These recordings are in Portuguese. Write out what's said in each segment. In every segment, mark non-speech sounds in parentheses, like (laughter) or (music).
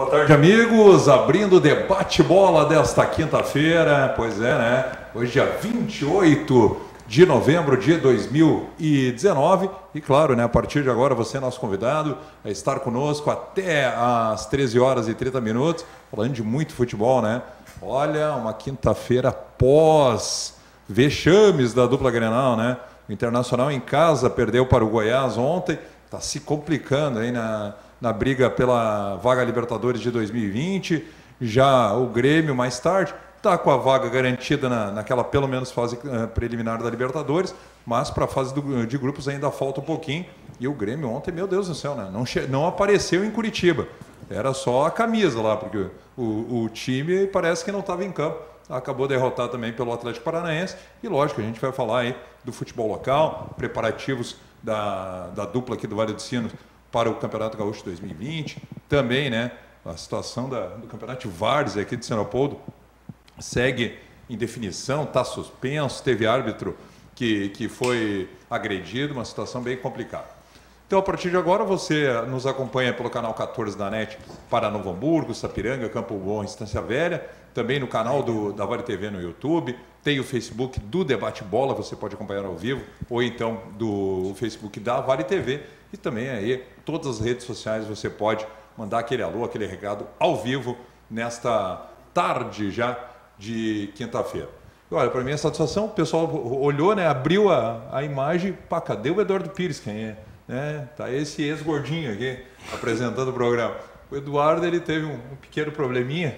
Boa tarde, amigos. Abrindo o debate bola desta quinta-feira. Pois é, né? Hoje, dia 28 de novembro de 2019. E claro, né, a partir de agora, você é nosso convidado a estar conosco até às 13 horas e 30 minutos, falando de muito futebol, né? Olha, uma quinta-feira pós vexames da dupla Grenal, né? O Internacional em casa perdeu para o Goiás ontem, está se complicando aí na, na briga pela vaga Libertadores de 2020. Já o Grêmio mais tarde está com a vaga garantida na, naquela pelo menos fase uh, preliminar da Libertadores, mas para a fase do, de grupos ainda falta um pouquinho. E o Grêmio ontem, meu Deus do céu, né? não, não apareceu em Curitiba. Era só a camisa lá, porque o, o time parece que não estava em campo. Acabou derrotado também pelo Atlético Paranaense. E lógico, a gente vai falar aí do futebol local, preparativos da, da dupla aqui do Vale dos Sinos para o Campeonato Gaúcho 2020. Também, né? A situação da, do Campeonato Várzea aqui de São Leopoldo, segue em definição, está suspenso, teve árbitro que, que foi agredido, uma situação bem complicada. Então, a partir de agora, você nos acompanha pelo canal 14 da NET para Novo Hamburgo, Sapiranga, Campo Bom, Estância Velha, também no canal do, da Vale TV no YouTube, tem o Facebook do Debate Bola, você pode acompanhar ao vivo, ou então do Facebook da Vale TV, e também aí todas as redes sociais você pode mandar aquele alô, aquele recado ao vivo nesta tarde já de quinta-feira. Olha, para mim a satisfação, o pessoal olhou, né, abriu a, a imagem, pá, cadê o Eduardo Pires? Quem é? Né? Tá esse ex-gordinho aqui apresentando o programa. O Eduardo ele teve um, um pequeno probleminha,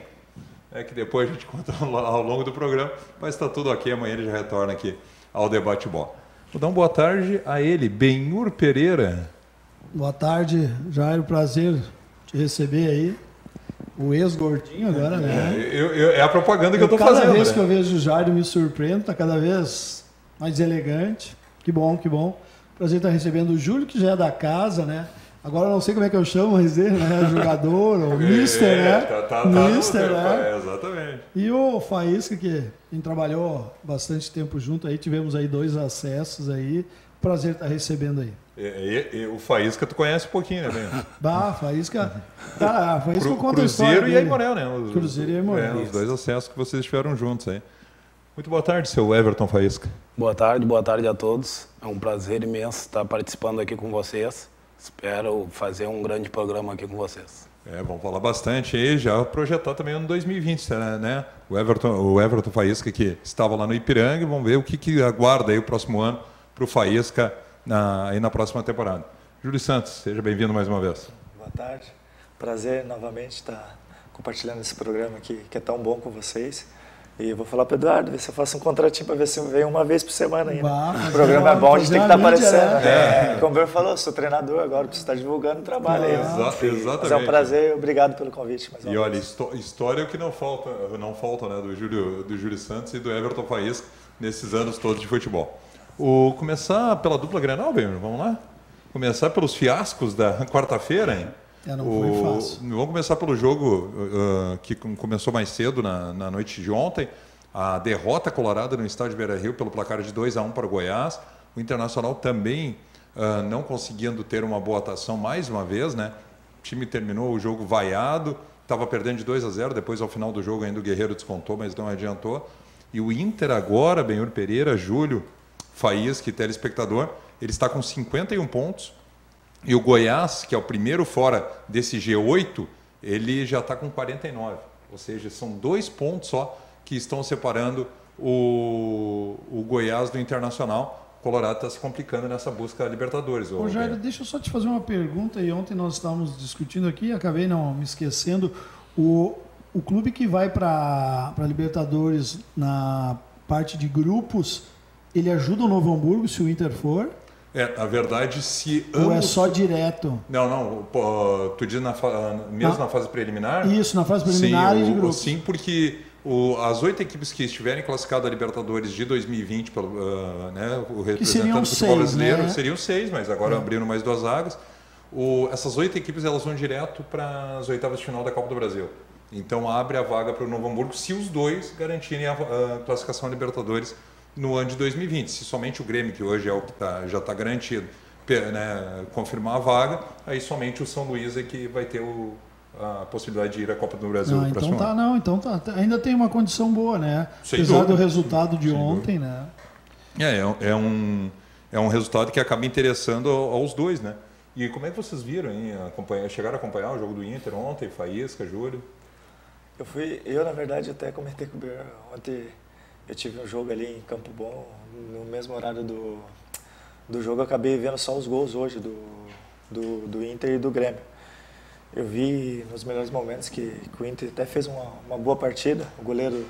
é que depois a gente (laughs) conta ao longo do programa, mas está tudo ok, amanhã ele já retorna aqui ao debate bola. Vou dar uma boa tarde a ele, Benhur Pereira. Boa tarde, Jairo, prazer te receber aí. O ex-gordinho agora, né? É, eu, eu, é a propaganda que eu, estou fazendo. Cada vez né? que eu vejo o Jairo me surpreendo, está cada vez mais elegante. Que bom, que bom. Prazer estar recebendo o Júlio, que já é da casa, né? Agora não sei como é que eu chamo, mas ele, né? (laughs) Jogador, ou Mister, é, né? Tá, tá, tá Mister, né? É, exatamente. E o Faísca, que a gente trabalhou bastante tempo junto aí, tivemos aí dois acessos aí. Prazer estar recebendo aí. E, e, e, o Faísca tu conhece um pouquinho, né, Ben? (laughs) Bah, Faísca. Tá, Faísca Cru, conta Cruzeiro e Aimorel, né? Os, Cruzeiro e Aimorel. É, os dois acessos que vocês tiveram juntos aí. Muito boa tarde, seu Everton Faísca. Boa tarde, boa tarde a todos. É um prazer imenso estar participando aqui com vocês. Espero fazer um grande programa aqui com vocês. É, vamos falar bastante aí, já projetar também ano 2020, né? O Everton, o Everton Faísca que estava lá no Ipiranga, vamos ver o que, que aguarda aí o próximo ano para o Faísca na, aí na próxima temporada. Júlio Santos, seja bem-vindo mais uma vez. Boa tarde, prazer novamente estar compartilhando esse programa aqui que é tão bom com vocês. E eu vou falar para o Eduardo, ver se eu faço um contratinho para ver se eu venho uma vez por semana ainda. Bah, o programa é bom, a gente tem que estar tá aparecendo. Né? É. Como eu falou, sou treinador agora, preciso estar divulgando o trabalho aí. Exa exatamente. Mas é um prazer, obrigado pelo convite. e olha, história é o que não falta, não falta né, do, Júlio, do Júlio Santos e do Everton Faísca nesses anos todos de futebol. O, começar pela dupla Grenal, bem, vamos lá? Começar pelos fiascos da quarta-feira, hein? É, não foi o, fácil. Vamos começar pelo jogo uh, que começou mais cedo na, na, noite de ontem. A derrota colorada no estádio Beira Rio pelo placar de 2 a 1 para o Goiás. O Internacional também uh, não conseguindo ter uma boa atuação mais uma vez, né? O time terminou o jogo vaiado, estava perdendo de 2 a 0, depois ao final do jogo ainda o Guerreiro descontou, mas não adiantou. E o Inter agora, Benhur Pereira, Júlio, Faísca e telespectador, ele está com 51 pontos, e o Goiás, que é o primeiro fora desse G8, ele já está com 49. Ou seja, são dois pontos só que estão separando o, o Goiás do Internacional. O Colorado está se complicando nessa busca a Libertadores. Ô, Jair, deixa eu só te fazer uma pergunta. E ontem nós estávamos discutindo aqui, acabei não me esquecendo. O, o clube que vai para a Libertadores na parte de grupos, ele ajuda o Novo Hamburgo se o Inter for? É, na verdade, se ambos... Ou é só direto? Não, não. Tu diz na mesmo na fase preliminar? Isso, na fase preliminar sim, e de grupo. Sim, porque o, as oito equipes que estiverem classificadas a Libertadores de 2020, pelo, uh, né, o representante do futebol seis, brasileiro, né? seriam seis, mas agora é. abriram mais duas vagas. O, essas oito equipes elas vão direto para as oitavas de final da Copa do Brasil. Então abre a vaga para o Novo Hamburgo se os dois garantirem a, a classificação a Libertadores no ano de 2020. Se somente o Grêmio, que hoje é o que tá, já está garantido, né, confirmar a vaga, aí somente o São Luís é que vai ter o, a possibilidade de ir à Copa do Brasil. Não, então tá, não, então tá. Ainda tem uma condição boa, né? Sem Apesar dúvida. do resultado de Sem ontem, dúvida. né? É, é, é, um, é um resultado que acaba interessando aos dois, né? E como é que vocês viram, hein? Acompanhar, chegaram a acompanhar o jogo do Inter ontem, Faísca, Júlio? Eu fui, eu na verdade até comentei com o Ber, ontem eu tive um jogo ali em Campo Bom, no mesmo horário do, do jogo eu acabei vendo só os gols hoje do, do, do Inter e do Grêmio. Eu vi nos melhores momentos que, que o Inter até fez uma, uma boa partida, o goleiro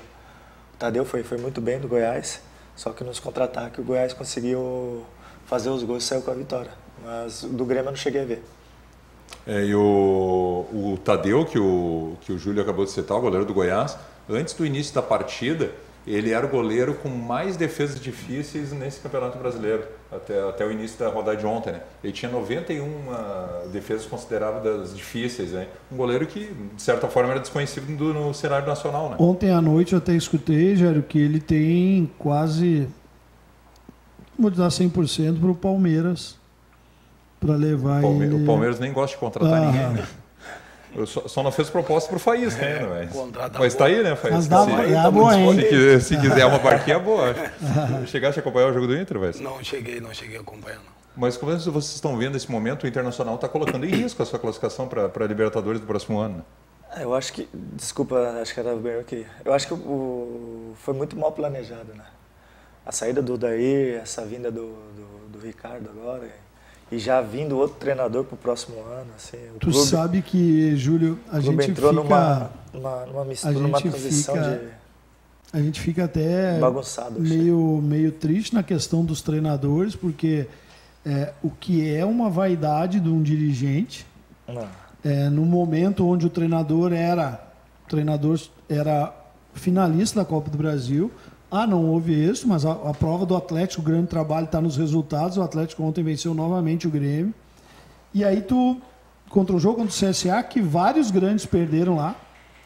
o Tadeu foi, foi muito bem do Goiás, só que nos contra-ataques o Goiás conseguiu fazer os gols e saiu com a vitória. Mas do Grêmio eu não cheguei a ver. É, e o, o Tadeu, que o, que o Júlio acabou de citar, o goleiro do Goiás, antes do início da partida, ele era o goleiro com mais defesas difíceis nesse Campeonato Brasileiro, até, até o início da rodada de ontem. Né? Ele tinha 91 uh, defesas consideradas difíceis. Né? Um goleiro que, de certa forma, era desconhecido do, no cenário nacional. Né? Ontem à noite eu até escutei, Jairo, que ele tem quase, vou dar 100% para o Palmeiras para levar Palme ele... O Palmeiras nem gosta de contratar ah. ninguém, né? Eu só, só, não fez proposta pro Faísca é, ainda, mas. Mas tá aí, né, Faísca? Mas dá, se, é tá boa, hein? Se, se, quiser uma barquinha boa. (laughs) Chegaste a acompanhar o jogo do Inter, vai? Não cheguei, não cheguei a acompanhar, não. Mas como vocês estão vendo nesse momento, o Internacional está colocando em risco a sua classificação para a Libertadores do próximo ano. Né? É, eu acho que, desculpa, acho que era bem aqui. Eu acho que o, foi muito mal planejado, né? A saída do Daí, essa vinda do, do, do Ricardo agora, e já vindo outro treinador para o próximo ano. Assim, tu clube, sabe que, Júlio, a gente entrou fica, numa, numa, numa mistura, numa transição fica, de... A gente fica até bagunçado, meio, meio triste na questão dos treinadores, porque é, o que é uma vaidade de um dirigente, é, no momento onde o treinador era, o treinador era finalista da Copa do Brasil, ah, não houve isso, mas a, a prova do Atlético, o grande trabalho está nos resultados. O Atlético ontem venceu novamente o Grêmio. E aí tu, contra o jogo contra o CSA, que vários grandes perderam lá.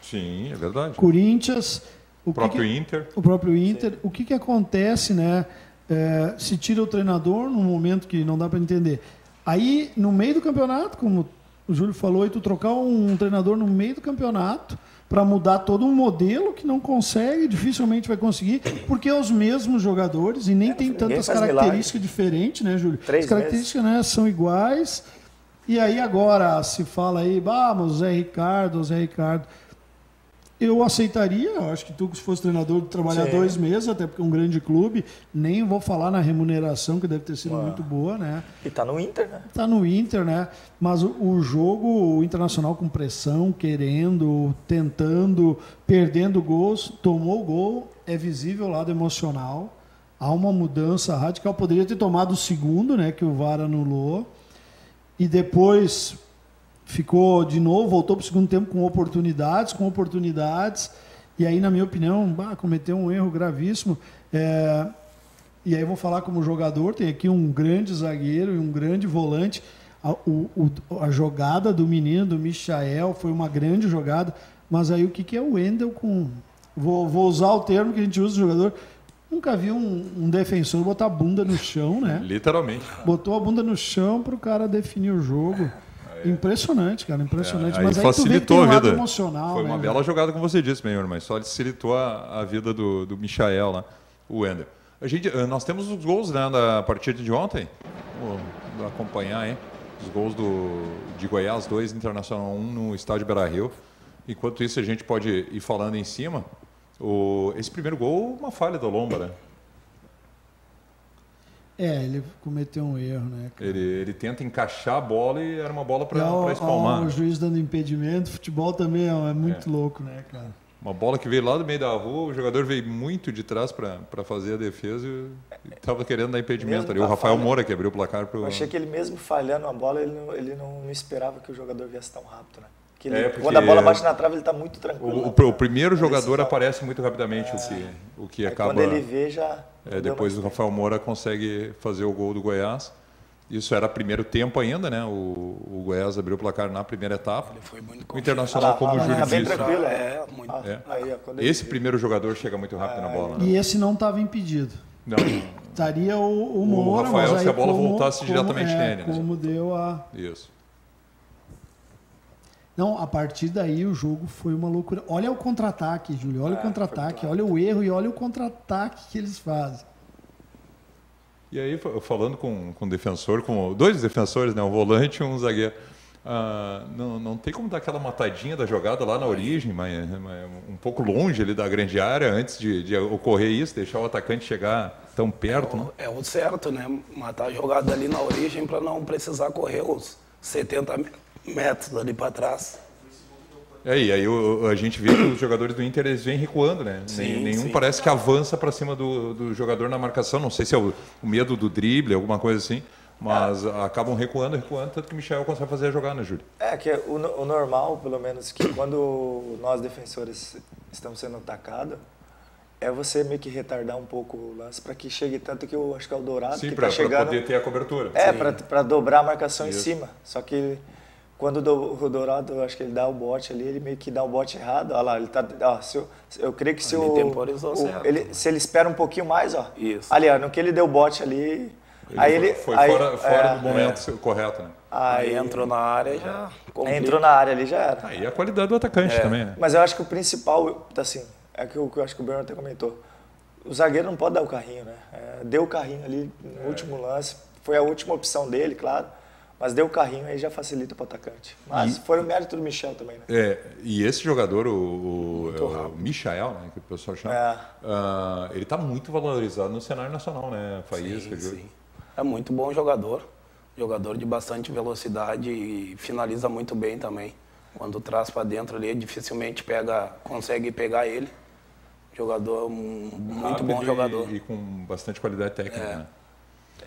Sim, é verdade. Corinthians. O, próprio que, Inter. O próprio Inter. Sim. O que, que acontece, né? É, se tira o treinador num momento que não dá para entender. Aí, no meio do campeonato, como o Júlio falou, e tu trocar um treinador no meio do campeonato para mudar todo um modelo que não consegue, dificilmente vai conseguir, porque é os mesmos jogadores e nem é, tem tantas características diferentes, né, Júlio? Três As características né, são iguais. E aí agora se fala aí, ah, mas o Zé Ricardo, o Zé Ricardo eu aceitaria, eu acho que tu, se fosse treinador, trabalhar Sim. dois meses, até porque é um grande clube, nem vou falar na remuneração, que deve ter sido muito boa, né? E tá no Inter, né? Tá no Inter, né? Mas o, o jogo, o Internacional com pressão, querendo, tentando, perdendo gols, tomou o gol, é visível o lado emocional, há uma mudança radical, poderia ter tomado o segundo, né, que o VAR anulou, e depois ficou de novo, voltou para o segundo tempo com oportunidades, com oportunidades, e aí, na minha opinião, bah, cometeu um erro gravíssimo. É, e aí vou falar como jogador, tem aqui um grande zagueiro e um grande volante. A, o, o, a jogada do menino, do Michael, foi uma grande jogada, mas aí o que, que é o Wendel com... Vou, vou usar o termo que a gente usa jogador, Nunca vi um, um, defensor botar a bunda no chão, né? Literalmente. Botou a bunda no chão para o cara definir o jogo. É. Impressionante, cara, impressionante. É, aí mas facilitou aí a vida. Emocional, Foi uma né, bela jogada, como você disse, melhor, mas só facilitou a, a vida do, do Michael lá, o Wender. A gente, eh, nós temos os gols né, da partida de ontem. Vou acompanhar, hein? Os gols do, de Goiás 2, Internacional 1 no estádio Beira Rio. Enquanto isso, a gente pode ir falando em cima. O, esse primeiro gol, uma falha do Lomba, né? É, ele cometeu um erro, né? Ele, ele tenta encaixar a bola e era uma bola para espalmar. Ó, o juiz dando impedimento, futebol também é, é muito é. louco, né, cara? Uma bola que veio lá do meio da rua, o jogador veio muito de trás para fazer a defesa e estava querendo dar impedimento ali. O Rafael falha... Moura que abriu o placar para o. achei que ele mesmo falhando a bola, ele não, ele não, não esperava que o jogador viesse tão rápido, né? Ele, é quando a bola bate na trave, ele está muito tranquilo. O, o, o primeiro jogador aparece muito rapidamente, é, o que, o que acaba. Quando ele vê, já. É, depois o Rafael Moura consegue fazer o gol do Goiás. Isso era primeiro tempo ainda, né? O, o Goiás abriu o placar na primeira etapa. Ele foi muito o Internacional, ah, como ah, o Júlio tá bem disse. tranquilo, é. é muito. É. Aí, esse primeiro jogador chega muito rápido na bola. Né? E esse não estava impedido. Não. Estaria o, o Moura, o Rafael, mas se a bola como, voltasse como, diretamente é, nele. Né? Como deu a. Isso. Não, a partir daí o jogo foi uma loucura. Olha o contra-ataque, Júlio. Olha é, o contra-ataque, olha o erro e olha o contra-ataque que eles fazem. E aí, falando com, com um defensor, com dois defensores, né, um volante e um zagueiro, ah, não, não tem como dar aquela matadinha da jogada lá na origem, mas, mas um pouco longe ali da grande área, antes de, de, ocorrer isso, deixar o atacante chegar tão perto, é o, né? É o certo, né? Matar a jogada ali na origem para não precisar correr os 70 metros ali para trás. É, e aí o, a gente vê que os jogadores do Inter eles vêm recuando, né? Sim, Nenhum sim. parece que avança para cima do, do jogador na marcação. Não sei se é o, o medo do drible, alguma coisa assim. Mas é. acabam recuando, recuando, tanto que o Michel consegue fazer a jogar, né, Júlio? É, que o, o normal, pelo menos, que quando nós defensores estamos sendo atacados, é você meio que retardar um pouco o lance para que chegue tanto que eu acho que é o Dourado Sim, que para tá chegando. poder ter a cobertura. É, para dobrar a marcação Isso. em cima. Só que quando o Dourado, eu acho que ele dá o bote ali, ele meio que dá o bote errado. Olha lá, ele tá. Ó, se eu, eu creio que se ele o, temporizou o, certo. ele, se ele espera um pouquinho mais, ó. Isso. Ali, ó, no que ele deu o bote ali, ele aí foi, ele foi aí, fora, fora é, do momento é. correto, né? Aí, aí entrou na área e já. Complica. Entrou na área ali já era. Aí a qualidade do atacante é. também, né? Mas eu acho que o principal, assim, é que eu, que eu acho que o Bruno até comentou. O zagueiro não pode dar o carrinho, né? É, deu o carrinho ali no é. último lance. Foi a última opção dele, claro. Mas deu o carrinho aí já facilita para o atacante. Mas e, foi o mérito do Michel também, né? É, e esse jogador, o, o, é o Michael, né, que o pessoal chama, é. uh, ele está muito valorizado no cenário nacional, né? Faísca, sim, sim. É muito bom jogador. Jogador de bastante velocidade e finaliza muito bem também. Quando traz para dentro ali, dificilmente pega, consegue pegar ele. Jogador, muito Rápido bom jogador. E, e, com bastante qualidade técnica, é. né?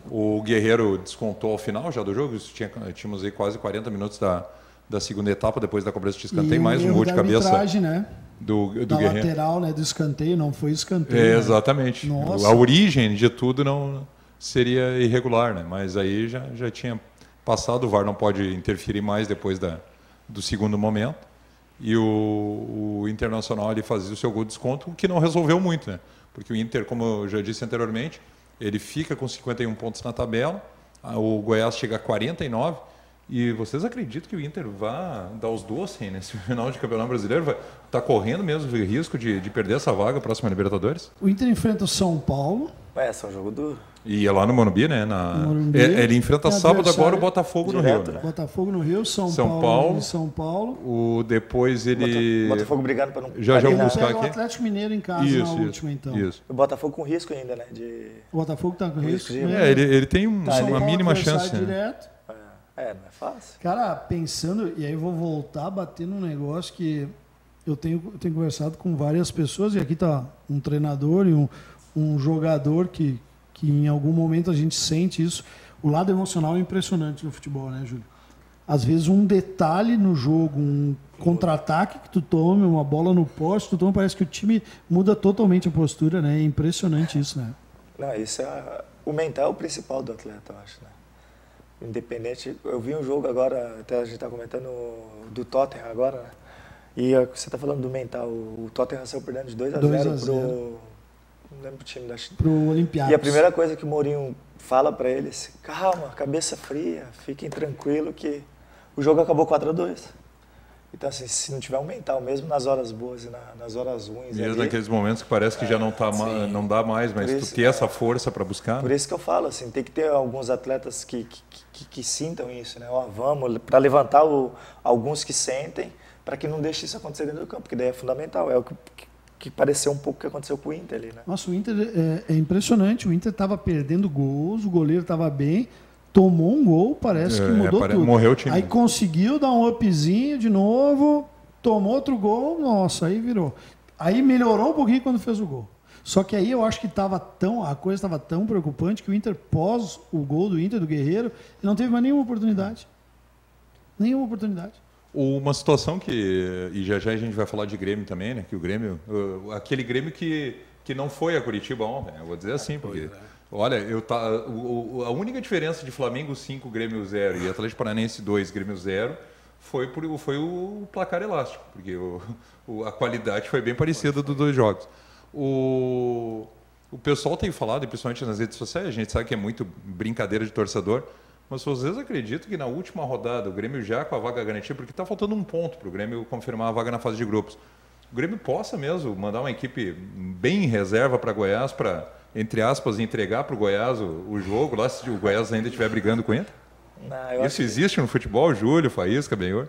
O Guerreiro descontou ao final já do jogo, tinha, tínhamos aí quase 40 minutos da, da segunda etapa, depois da cobrança de escanteio, e mais um gol de cabeça. Né? Do, do da Guerreiro. lateral, né, do escanteio, não foi escanteio. É, né? Exatamente. Nossa. A origem de tudo não seria irregular, né? Mas aí já, já tinha passado, o VAR não pode interferir mais depois da, do segundo momento. E o, o Internacional ele fazia o seu gol de desconto, o que não resolveu muito, né? Porque o Inter, como eu já disse anteriormente, ele fica com 51 pontos na tabela, o Goiás chega a 49. E vocês acreditam que o Inter vai dar os doces nesse (laughs) final de Campeonato Brasileiro? Vai tá correndo mesmo o risco de, de perder essa vaga próxima Libertadores? O Inter enfrenta o São Paulo. É, é um jogo duro. E é lá no Morumbi, né? Na... Morumbi, é, ele enfrenta sábado agora o Botafogo direto, no Rio. Né? Botafogo no Rio, São, São Paulo, Paulo. São Paulo. O depois ele. Botafogo brigando para não. Já já vou buscar aqui. O Atlético Mineiro em casa isso, na isso, última então. Isso. O Botafogo com risco ainda, né? De... O Botafogo tá com risco. risco de... É, ele, ele tem um, tá, uma mínima chance. Né? Direto. É, é, não é fácil. Cara, pensando e aí eu vou voltar a bater num negócio que eu tenho, eu tenho conversado com várias pessoas e aqui tá um treinador e um, um jogador que que em algum momento a gente sente isso. O lado emocional é impressionante no futebol, né, Júlio? Às vezes um detalhe no jogo, um contra-ataque que tu tome, uma bola no poste, tu toma, parece que o time muda totalmente a postura, né? É impressionante isso, né? Não, isso é o mental é o principal do atleta, eu acho, né? Independente, eu vi um jogo agora, até a gente está comentando do Tottenham agora, né? E você está falando do mental, o Tottenham saiu perdendo de 2 a 0 pro não lembro o time da Pro Olympiacos. E a primeira coisa que o Mourinho fala para eles, calma, cabeça fria, fiquem tranquilo que o jogo acabou 4 a 2 então, assim, se não tiver um mental, mesmo nas horas boas e na, nas horas ruins. Mesmo ali, naqueles momentos que parece que é, já não, tá sim, não dá mais, mas isso, tu ter é, essa força para buscar. Por né? isso que eu falo, assim, tem que ter alguns atletas que, que, que, que sintam isso, né? Ó, vamos, para levantar o, alguns que sentem, para que não deixe isso acontecer dentro do campo, porque daí é fundamental. É o que, que pareceu um pouco o que aconteceu com o Inter ali, né? Nossa, o Inter é, é impressionante. O Inter estava perdendo gols, o goleiro estava bem, tomou um gol, parece é, que mudou tudo. Morreu o time. Aí conseguiu dar um upzinho de novo, tomou outro gol, nossa, aí virou. Aí melhorou um pouquinho quando fez o gol. Só que aí eu acho que tava tão, a coisa estava tão preocupante que o Inter, pós o gol do Inter, do Guerreiro, não teve mais nenhuma oportunidade. Nenhuma oportunidade. Uma situação que, e já já a gente vai falar de Grêmio também, né? Que o Grêmio, aquele Grêmio que, que não foi a Curitiba ontem, eu vou dizer assim, porque, é. olha, eu tá, o, a única diferença de Flamengo 5, Grêmio 0 e Atlético Paranaense 2, Grêmio 0 foi, por, foi o placar elástico, porque o, o, a qualidade foi bem parecida dos dois jogos. O, o pessoal tem falado, principalmente nas redes sociais, a gente sabe que é muito brincadeira de torcedor, Mas vocês acreditam que na última rodada o Grêmio já com a vaga garantida, porque está faltando um ponto para o Grêmio confirmar a vaga na fase de grupos. O Grêmio possa mesmo mandar uma equipe bem em reserva para Goiás para, entre aspas, entregar para o Goiás o, jogo, lá se o Goiás ainda estiver brigando com ele? Não, Isso existe que... no futebol, Júlio, Faísca, Benhor?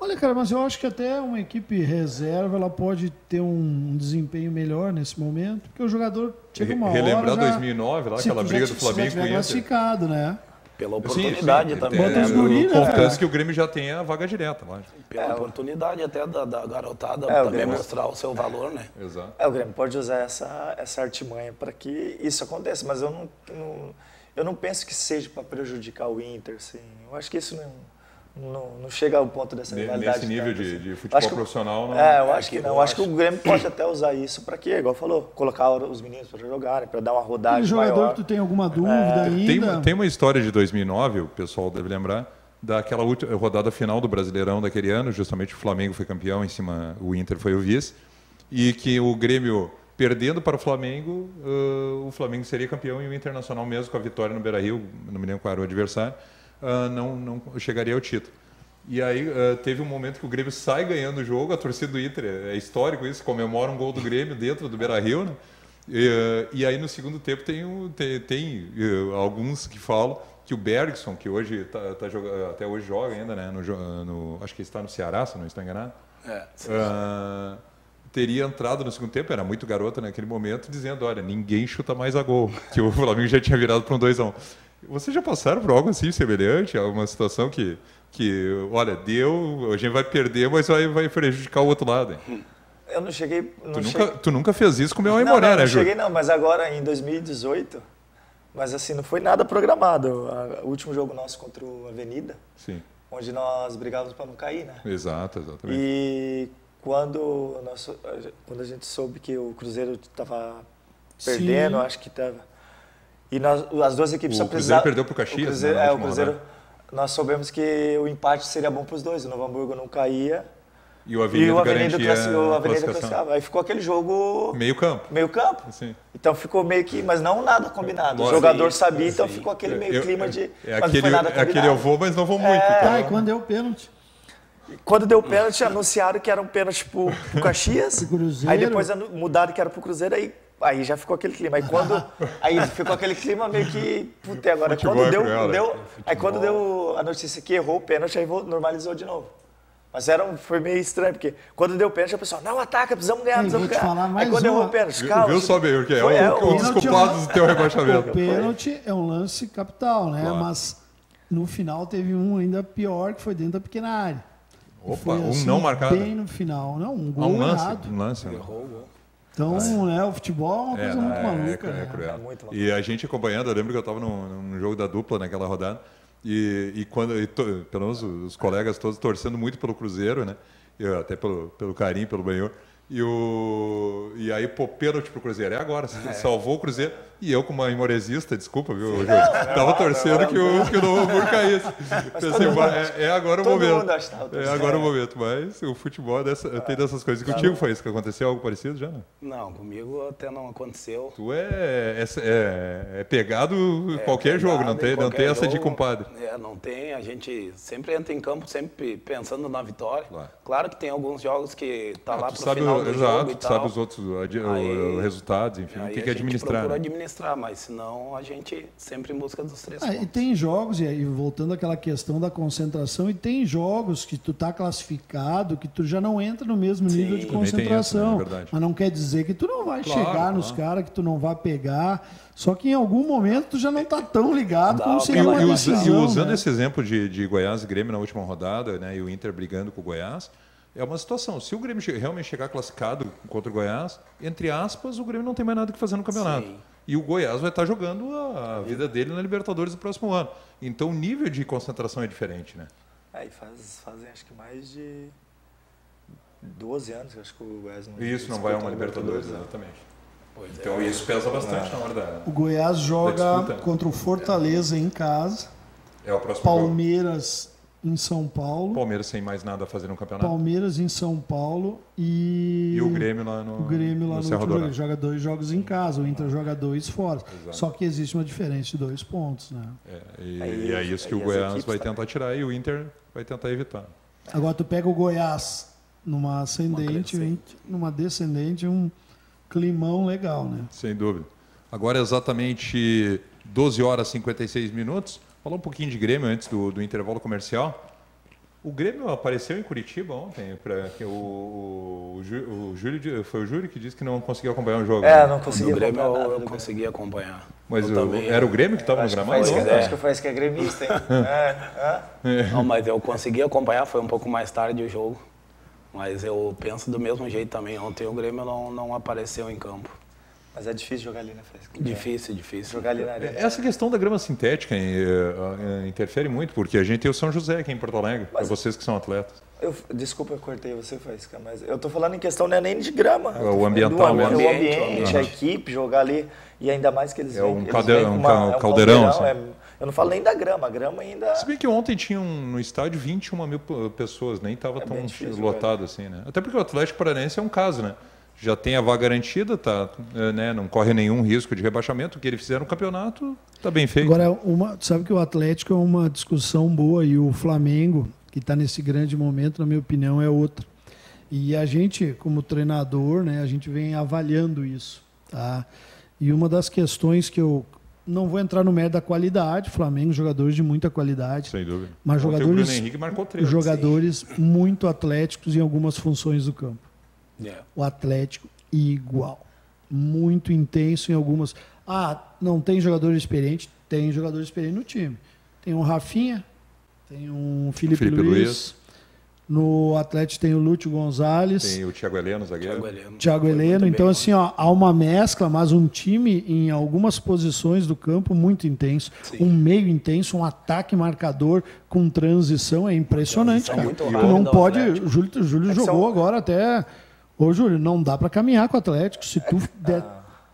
Olha, cara, mas eu acho que até uma equipe reserva ela pode ter um desempenho melhor nesse momento, porque o jogador chega uma Relembrar hora... Relembrar 2009, lá, aquela briga do Flamengo com o classificado, né? Pela oportunidade sim, sim. também. É, né? Acontece que o Grêmio já tem a vaga direta, mas... Pela é, oportunidade até da, da garotada é, também Grêmio... mostrar o seu valor, né? Exato. É, o Grêmio pode usar essa, essa artimanha para que isso aconteça, mas eu não, não eu não penso que seja para prejudicar o Inter, assim. Eu acho que isso não não, não chega ao ponto dessa rivalidade. Nesse nível de, de, futebol acho profissional, não. É, eu acho que não. Eu acho que o Grêmio pode até usar isso para quê? Igual falou, colocar os meninos para jogarem, para dar uma rodagem. E jogador maior. que tu tem alguma dúvida é. ainda? Tem, tem uma história de 2009, o pessoal deve lembrar, daquela última rodada final do Brasileirão daquele ano, justamente o Flamengo foi campeão, em cima o Inter foi o vice, e que o Grêmio perdendo para o Flamengo, uh, o Flamengo seria campeão e o Internacional mesmo com a vitória no Beira-Rio, não me lembro qual era o adversário, uh, não, não chegaria ao título. E aí uh, teve um momento que o Grêmio sai ganhando o jogo, a torcida do Inter, é histórico isso, comemora um gol do Grêmio dentro do Beira-Rio, né? E, uh, e, aí no segundo tempo tem, tem, tem uh, alguns que falam que o Bergson, que hoje tá, tá até hoje joga ainda, né? No, no, acho que está no Ceará, se não estou enganado. É, teria entrado no segundo tempo, era muito garota naquele momento, dizendo, olha, ninguém chuta mais a gol, (laughs) que o Flamengo já tinha virado para um 2x1. Vocês já passaram por algo assim semelhante? Alguma situação que, que olha, deu, a gente vai perder, mas vai, vai prejudicar o outro lado? Hein? Eu não cheguei. Não tu, cheguei... Nunca, tu nunca fez isso com o meu Aimoré, né, Não, não cheguei não, mas agora em 2018, mas assim, não foi nada programado. O último jogo nosso contra o Avenida, Sim. onde nós brigávamos para não cair, né? Exato, exatamente. E quando, nós, quando a gente soube que o Cruzeiro estava perdendo, Sim. acho que estava e nós, as duas equipes o só precisavam. O Cruzeiro perdeu para o Caxias. O Cruzeiro, né, é, o Cruzeiro. Nós soubemos que o empate seria bom para os dois. O Novo Hamburgo não caía. E o Avenida, e o Avenida garantia o Avenida classificava. Aí ficou aquele jogo... Meio campo. Meio campo. Sim. Então ficou meio que... Mas não nada combinado. o jogador sabia, então ficou aquele meio eu, clima de... É, aquele, é aquele eu vou, mas não vou muito. É, então. Ah, e quando deu o pênalti? Quando deu o pênalti, anunciaram que era um pênalti pro, pro Caxias. (laughs) aí depois mudaram que era pro Cruzeiro, aí Aí já ficou aquele clima. Aí quando. (laughs) Aí ficou aquele clima meio que. Puta, agora Futebol quando é deu. Deu né? aí quando deu a notícia que errou o pênalti, aí normalizou de novo. Mas era um, foi meio estranho, porque quando deu pênalti, a pessoa, não ataca, precisamos ganhar, precisamos ganhar. Falar mais aí quando errou o pênalti, calma. Viu só, bem, que é, foi, é um, um dos culpados do teu (laughs) rebaixamento. O pênalti é um lance capital, né? Claro. Mas no final teve um ainda pior, que foi dentro da pequena área. Opa, foi, um assim, não marcado. Bem no final, não, um gol ah, um lance, errado. Um lance, errou o gol. Então, né, o futebol é uma coisa é, muito é, maluca. É, né? cruel. Muito e a gente acompanhando, eu lembro que eu estava num, num, jogo da dupla naquela rodada, e, e quando, e to, pelo menos os colegas todos torcendo muito pelo Cruzeiro, né? Eu, até pelo, pelo carinho, pelo banho. E, o, e aí, pô, pênalti pro Cruzeiro. É agora, é. salvou o Cruzeiro. E eu, como imorezista, desculpa, viu, Júlio? Tava torcendo que o, que o Novo Hamburgo caísse. Pensei, é, é, agora o momento. É agora o momento. Mas o futebol é dessa, tem dessas coisas. Contigo foi isso que aconteceu? Algo parecido já? Não, não comigo até não aconteceu. Tu é, é, é, é pegado é, qualquer pegado jogo, não tem, não tem essa de compadre. É, não tem. A gente sempre entra em campo, sempre pensando na vitória. Claro, claro que tem alguns jogos que tá ah, lá pro sabe, final do exato, jogo e tu sabe os outros aí, resultados, enfim, tem que administrar. Né? administrar administrar, mas senão a gente sempre em busca dos três ah, E tem jogos, e aí, voltando àquela questão da concentração, e tem jogos que tu tá classificado, que tu já não entra no mesmo Sim. nível de concentração. Isso, né? Mas não quer dizer que tu não vai claro, chegar claro. nos caras, que tu não vai pegar. Só que em algum momento tu já não está tão ligado como seria uma decisão. E usando né? esse exemplo de, de Goiás e Grêmio na última rodada, né, e o Inter brigando com o Goiás, é uma situação. Se o Grêmio realmente chegar classificado contra o Goiás, entre aspas, o Grêmio não tem mais nada que fazer no campeonato. Sim. E o Goiás vai estar jogando a vida dele na Libertadores no próximo ano. Então o nível de concentração é diferente, né? Aí é, faz, fazem acho que mais de 12 anos que acho que o Goiás não Isso não vai a uma Libertadores, Libertadores exatamente. Pois então é. isso pesa bastante é. na hora da. O Goiás joga contra o Fortaleza em casa. É o próximo Palmeiras em São Paulo. Palmeiras sem mais nada a fazer no campeonato. Palmeiras em São Paulo e. E o Grêmio lá no. O Grêmio lá no, no Dourado. Ele joga dois jogos em casa, o Inter joga dois fora. Exato. Só que existe uma diferença de dois pontos, né? É, e, Aí- e é isso que o Goiás vai também. tentar tirar e o Inter vai tentar evitar. Agora tu pega o Goiás numa ascendente, numa descendente, um climão legal, né? Sem dúvida. Agora é exatamente 12 horas e 56 minutos. Falar um pouquinho de Grêmio antes do, do intervalo comercial. O Grêmio apareceu em Curitiba ontem. Pra, o, o, o Júlio, foi o Júlio que disse que não conseguiu acompanhar o jogo. É, né? não Do consegui Grêmio acompanhar eu, eu Grêmio. consegui acompanhar. Mas eu o- também- era o Grêmio que estava no Acho que, gramado? que, é. acho que foi esse que é gremista, hein? (laughs) é, é. Não, mas eu consegui acompanhar, foi um pouco mais tarde o jogo. Mas eu penso do mesmo jeito também. Ontem o Grêmio não, não apareceu em campo. Mas é difícil jogar ali, né, Fresco? Difícil, difícil. Jogar ali na arena. Essa questão da grama sintética eh, eh, interfere muito, porque a gente tem o São José aqui em Porto Alegre, para vocês que são atletas. Eu, desculpa, eu cortei você, Faísca, mas eu tô falando em questão não é nem de grama. É o ambiental do, mesmo. O Ambiente, ambiente, o a ambiente. equipe, jogar ali. E ainda mais que eles É vêm- um eles calde- vêm com um uma- ca- é um caldeirão, caldeirão, assim. é- eu não falo nem da grama, a grama ainda... Se bem que ontem tinham no estádio 21 mil pessoas, nem estava É tão difícil, lotado assim, né? Até porque o Atlético Paranaense é um caso, né? Já tem a vaga garantida, tá, eh, né? não corre nenhum risco de rebaixamento. O que ele fizer no campeonato está bem feito. Agora, uma, sabe que o Atlético é uma discussão boa e o Flamengo, que está nesse grande momento, na minha opinião, é outra. E a gente, como treinador, né, a gente vem avaliando isso. Tá? E uma das questões que eu não vou entrar no mérito da qualidade, Flamengo, jogadores de muita qualidade, Sem dúvida. mas Ontem jogadores, O Bruno Henrique marcou três. jogadores muito atléticos em algumas funções do campo. É. O Atlético igual. Muito intenso em algumas. Ah, não tem jogador experiente? Tem jogador experiente no time. Tem um Rafinha, tem um Felipe, Felipe Luiz. Luiz. No Atlético tem o Lúcio Gonzalez, Tem o Thiago Heleno, zagueiro. Thiago Heleno. Thiago Heleno. Então, bem assim, ó, há uma mescla, mas um time em algumas posições do campo muito intenso. Sim. Um meio intenso, um ataque marcador com transição. É impressionante, Transição cara. muito Tu não pode. Júlio, Júlio É jogou são- agora até. Ô, Júlio, não dá pra caminhar com o Atlético. Se tu (laughs) der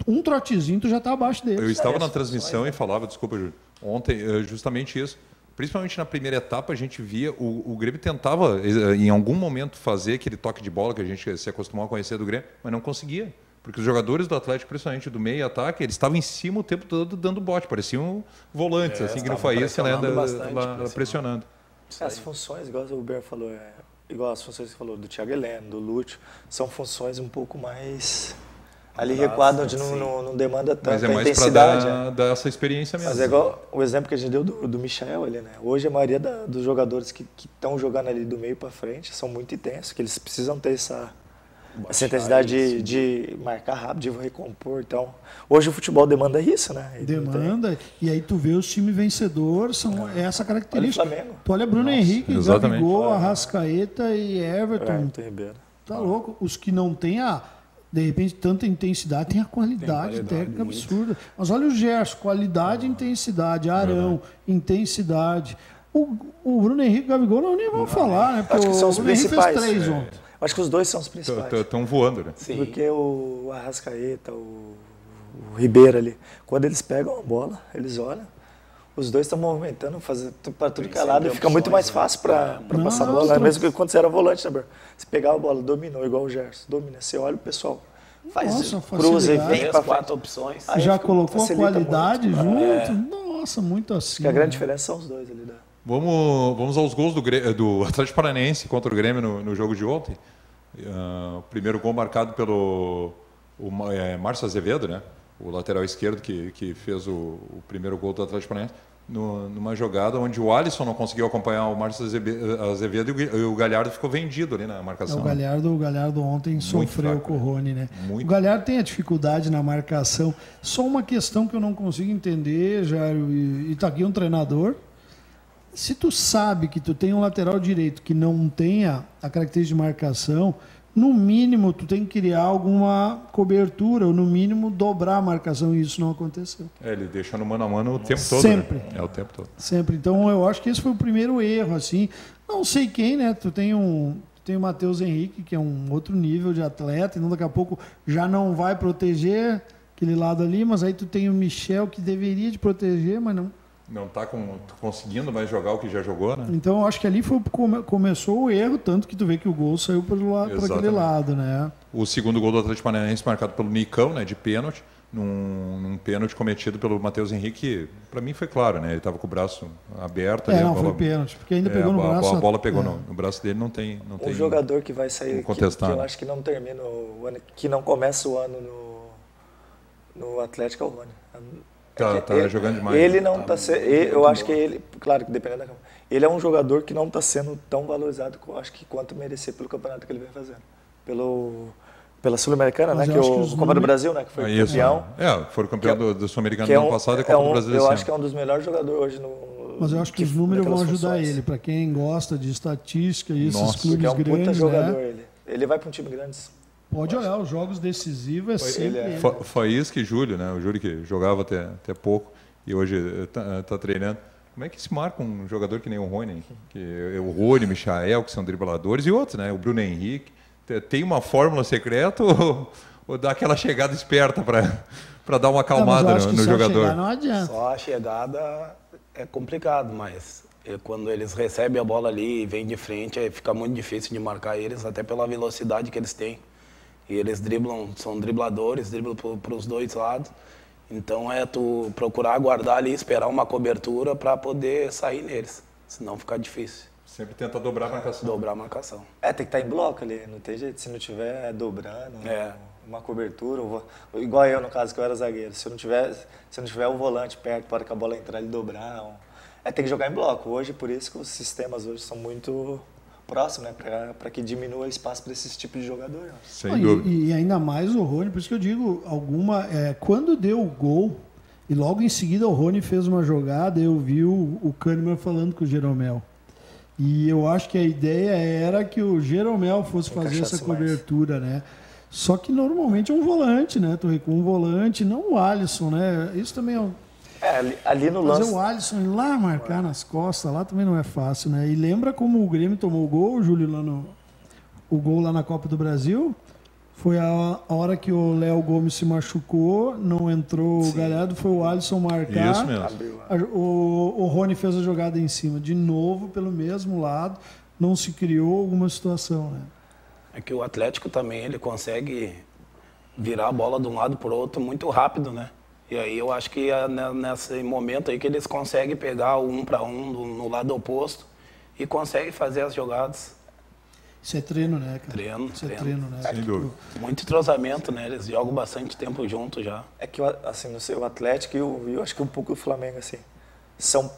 um trotezinho, tu já tá abaixo Eu dele. estava É, na transmissão e falava, desculpa, Júlio, ontem, eh, justamente isso. Principalmente na primeira etapa, a gente via o, o Grêmio tentava, eh, em algum momento, fazer aquele toque de bola que a gente se acostumou a conhecer do Grêmio, mas não conseguia. Porque os jogadores do Atlético, principalmente do meio e ataque, eles estavam em cima o tempo todo dando bote, pareciam volantes, É, assim, que não faísca, né, pressionando lá- pressionando. As funções, igual o Ber falou, é, igual as funções que você falou do Thiago Heleno, do Lúcio, são funções um pouco mais ali recuadas, onde não, não, não demanda tanta Mas é mais para intensidade. dar, né? dar essa experiência mesmo. Mas é igual o exemplo que a gente deu do, do Michel ali, né? Hoje a maioria da- dos jogadores que estão jogando ali do meio para frente são muito intensos, que eles precisam ter essa, essa intensidade de, de marcar rápido, de recompor. Então, hoje o futebol demanda isso, né? E tem- Demanda. E aí tu vê os times vencedores, são essa Olha o característica. Flamengo. Tu olha Bruno Henrique, exatamente. Gabigol, Arrascaeta e Everton. Everton Ribeiro. Tá louco. Os que não têm a, de repente, tanta intensidade, tem a qualidade, Tem qualidade, técnica muito. absurda. Mas olha o Gerson, qualidade e intensidade. Arão, intensidade. O, o Bruno Henrique e o Gabigol não nem vamos falar, né? Porque Acho que são os Bruno Henrique fez principais. três É. ontem. Acho que os dois são os principais. Estão voando, né? Sim. Porque o Arrascaeta, o, o Ribeiro ali, quando eles pegam a bola, eles olham, os dois estão movimentando para tudo que é lado e fica muito mais né? fácil para Não, passar a bola. não. Mesmo que quando você era volante, né, Ber? Você pegava a bola, dominou, igual o Gerson, domina. Você olha o pessoal, faz Nossa, cruza e vem para quatro opções. Aí Já fica- colocou a qualidade muito. junto? É. Nossa, muito assim. Acho a grande né? diferença são os dois ali. Né? Vamos, vamos aos gols do, do Atlético Paranaense contra o Grêmio no, no jogo de ontem. Ah, o primeiro gol marcado pelo o, é, Márcio Azevedo, né? o lateral esquerdo que, que fez o, o primeiro gol do Atlético Paranaense, numa jogada onde o Alisson não conseguiu acompanhar o Márcio Azevedo e o Galhardo ficou vendido ali na É, marcação. o, Galhardo, o Galhardo ontem sofreu fraco, com o Rony, né? Muito. O Galhardo tem a dificuldade na marcação. Só uma questão que eu não consigo entender, Jairo, e, e tá aqui um treinador. Se tu sabe que tu tem um lateral direito que não tenha a característica de marcação, no mínimo tu tem que criar alguma cobertura, ou no mínimo dobrar a marcação, e isso não aconteceu. É, ele deixa no mano a mano o tempo todo. Sempre. Né? É o tempo todo. Sempre. Então eu acho que esse foi o primeiro erro, assim. Não sei quem, né? Tu tem um. tu Tem o Matheus Henrique, que é um outro nível de atleta, então daqui a pouco já não vai proteger aquele lado ali, mas aí tu tem o Michel, que deveria te proteger, mas não, não está com, conseguindo mais jogar o que já jogou, né? Então eu acho que ali foi, come, começou o erro, tanto que tu vê que o gol saiu para aquele lado, né? O segundo gol do Atlético Paranaense marcado pelo Nicão, né, de pênalti, num, num pênalti cometido pelo Matheus Henrique, para mim foi claro, né? Ele estava com o braço aberto. É, ali, não, bola, foi pênalti, porque ainda é, pegou no a, braço. A bola pegou é. no, no, braço dele, não tem, não o tem. jogador que vai sair, que, que, eu acho que não termina o ano, que não começa o ano no, no Atlético é o Rony. Tá, tá ele, jogando demais. Ele não tá, tá sendo. Eu acho bom. que ele, claro que dependendo da ele é um jogador que não está sendo tão valorizado, acho que quanto merecer pelo campeonato que ele vem fazendo. Pelo, pela Sul-Americana, né? Que é o Copa números... do Brasil, né? Que foi é campeão. É, foram campeão é, do, do Sul-Americano no ano passado e Copa é um, do Brasil. Eu acho que é um dos melhores jogadores hoje no. Mas eu acho que, que os números vão ajudar funções. ele. Para quem gosta de estatística e esses Nossa, clubes é um grandes. Puta jogador, né? ele. Ele vai para um time grande. Pode olhar, os jogos decisivos é foi, sempre. É. Fa Faísca e Júlio, né? O Júlio que jogava até, até pouco e hoje está tá treinando. Como é que se marca um jogador que nem o Rony? Que, o Rony, o Michael, que são dribladores, e outros, né? O Bruno Henrique. Tem uma fórmula secreta ou, (laughs) ou dá aquela chegada esperta para (laughs) dar uma acalmada não, no, no jogador? Não adianta. Só a chegada é complicado, mas quando eles recebem a bola ali e vêm de frente, fica muito difícil de marcar eles, até pela velocidade que eles têm. E eles driblam, são dribladores, driblam para os dois lados. Então é tu procurar aguardar ali, esperar uma cobertura para poder sair neles. Senão fica difícil. Sempre tenta dobrar a marcação. Dobrar a marcação. É, tem que estar tá em bloco ali, não tem jeito. Se não tiver é dobrando, é. uma cobertura, igual eu no caso que eu era zagueiro. Se não tiver, se não tiver o volante perto para que a bola entrar e dobrar, é, tem que jogar em bloco. Hoje, por isso que os sistemas hoje são muito próximo, né? Para que diminua o espaço para esses tipos de jogador. Né? Sem Não, dúvida. E, e, ainda mais o Rony, por isso que eu digo, alguma. É, quando deu o gol, e logo em seguida o Rony fez uma jogada, eu vi o, o Kahneman falando com o Jeromel. E eu acho que a ideia era que o Jeromel fosse fazer essa cobertura, mais. né? Só que normalmente é um volante, né? Tu recua um volante, não o Alisson, né? Isso também é é, ali, ali no lance. Fazer o Alisson ir lá marcar nas costas, lá também não é fácil, né? E lembra como o Grêmio tomou o gol, Júlio, lá no. O gol lá na Copa do Brasil? Foi a, a hora que o Léo Gomes se machucou, não entrou Sim. o Galhardo, foi o Alisson marcar. Isso mesmo. A, o, o Rony fez a jogada em cima, de novo, pelo mesmo lado, não se criou alguma situação, né? É que o Atlético também, ele consegue virar a bola de um lado para o outro muito rápido, né? E aí eu acho que é nesse momento aí que eles conseguem pegar o um para um no lado oposto e conseguem fazer as jogadas. Isso é treino, né, cara? Treino, Isso é treino. é treino, né? Sem dúvida. Muito entrosamento, né? Eles jogam bastante tempo juntos já. É que, assim, não sei, o Atlético e o, eu acho que um pouco o Flamengo, assim, são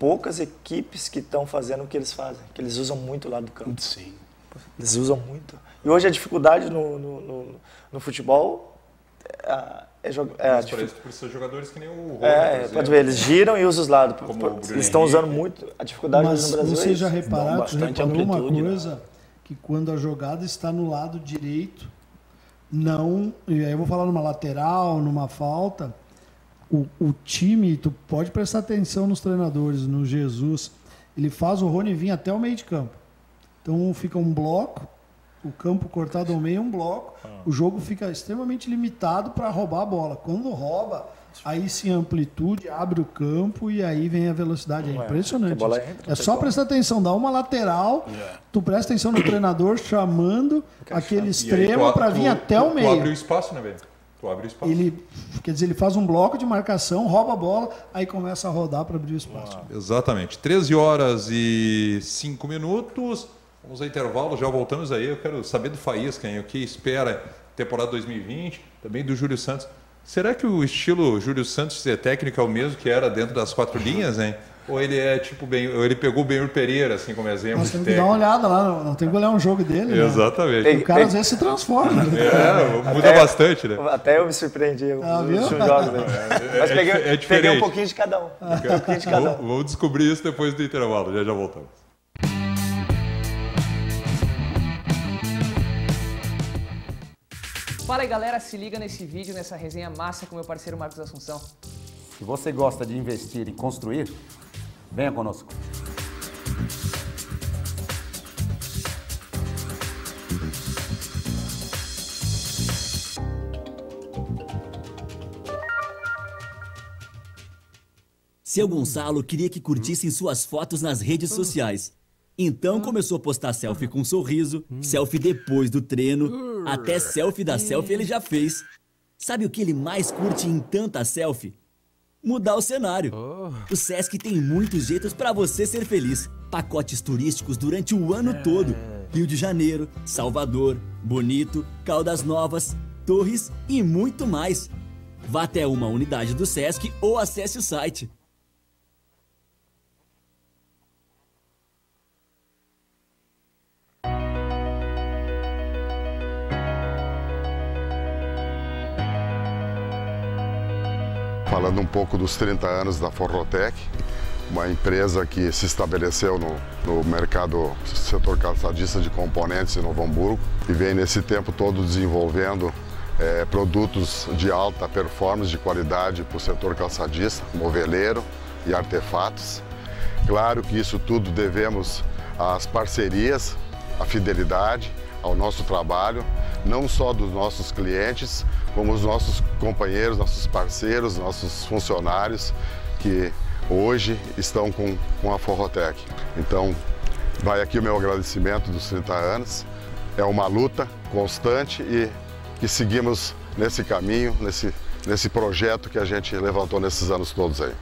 poucas equipes que estão fazendo o que eles fazem, que eles usam muito lá do campo. Sim. Eles usam muito. E hoje a dificuldade no, no, no, no futebol... É, é, jog... é Mas tipo... para isso jogadores que nem o Rony, É, pode ver, eles giram e usam os lados. eles estão usando muito a dificuldade Mas no Brasil. Você é já repararam, bastante reparou uma né? coisa né? que quando a jogada está no lado direito, não, e aí eu vou falar numa lateral, numa falta, o, o time, tu pode prestar atenção nos treinadores, no Jesus, ele faz o Rony vir até o meio de campo. Então fica um bloco, o campo cortado ao meio, um bloco, ah. o jogo fica extremamente limitado para roubar a bola. Quando rouba, aí sim amplitude, abre o campo e aí vem a velocidade. É, é impressionante. É só prestar atenção, dá uma lateral, tu presta atenção no treinador chamando aquele extremo para vir até o meio. Tu abre o espaço, né, velho? Tu abre o espaço. Ele, quer dizer, ele faz um bloco de marcação, rouba a bola, aí começa a rodar para abrir o espaço. Exatamente. 13 horas e 5 minutos. Vamos ao intervalo, já voltamos aí. Eu quero saber do Faísca, hein, o que espera temporada 2020, também do Júlio Santos. Será que o estilo Júlio Santos ser técnico é o mesmo que era dentro das quatro linhas, hein? Ou ele é tipo bem, ou ele pegou o Benhur Pereira assim como exemplo Nós temos que dar uma olhada lá, não tem que olhar um jogo dele. Né? Exatamente. Tem, o cara tem... às vezes se transforma. Né? É, muda até, bastante, né? Até eu me surpreendi ah, os últimos jogos. Né? Mas peguei, é, é peguei um pouquinho de cada um. Um pouquinho de cada um. Vamos descobrir isso depois do intervalo. Já já voltamos. Fala aí galera, se liga nesse vídeo, nessa resenha massa com meu parceiro Marcos Assunção. Se você gosta de investir e construir, venha conosco. Seu Gonçalo queria que curtissem suas fotos nas redes sociais. Então começou a postar selfie com um sorriso, selfie depois do treino, até selfie da selfie ele já fez. Sabe o que ele mais curte em tanta selfie? Mudar o cenário. O Sesc tem muitos jeitos para você ser feliz. Pacotes turísticos durante o ano todo. Rio de Janeiro, Salvador, Bonito, Caldas Novas, Torres e muito mais. Vá até uma unidade do Sesc ou acesse o site. Falando um pouco dos 30 anos da Forrotec, uma empresa que se estabeleceu no, no mercado setor calçadista de componentes em Novo Hamburgo e vem nesse tempo todo desenvolvendo é, produtos de alta performance, de qualidade para o setor calçadista, moveleiro e artefatos. Claro que isso tudo devemos às parcerias, à fidelidade, ao nosso trabalho, não só dos nossos clientes, como os nossos companheiros, nossos parceiros, nossos funcionários que hoje estão com, com a Forrotec. Então, vai aqui o meu agradecimento dos 30 anos. É uma luta constante e que seguimos nesse caminho, nesse, nesse projeto que a gente levantou nesses anos todos aí.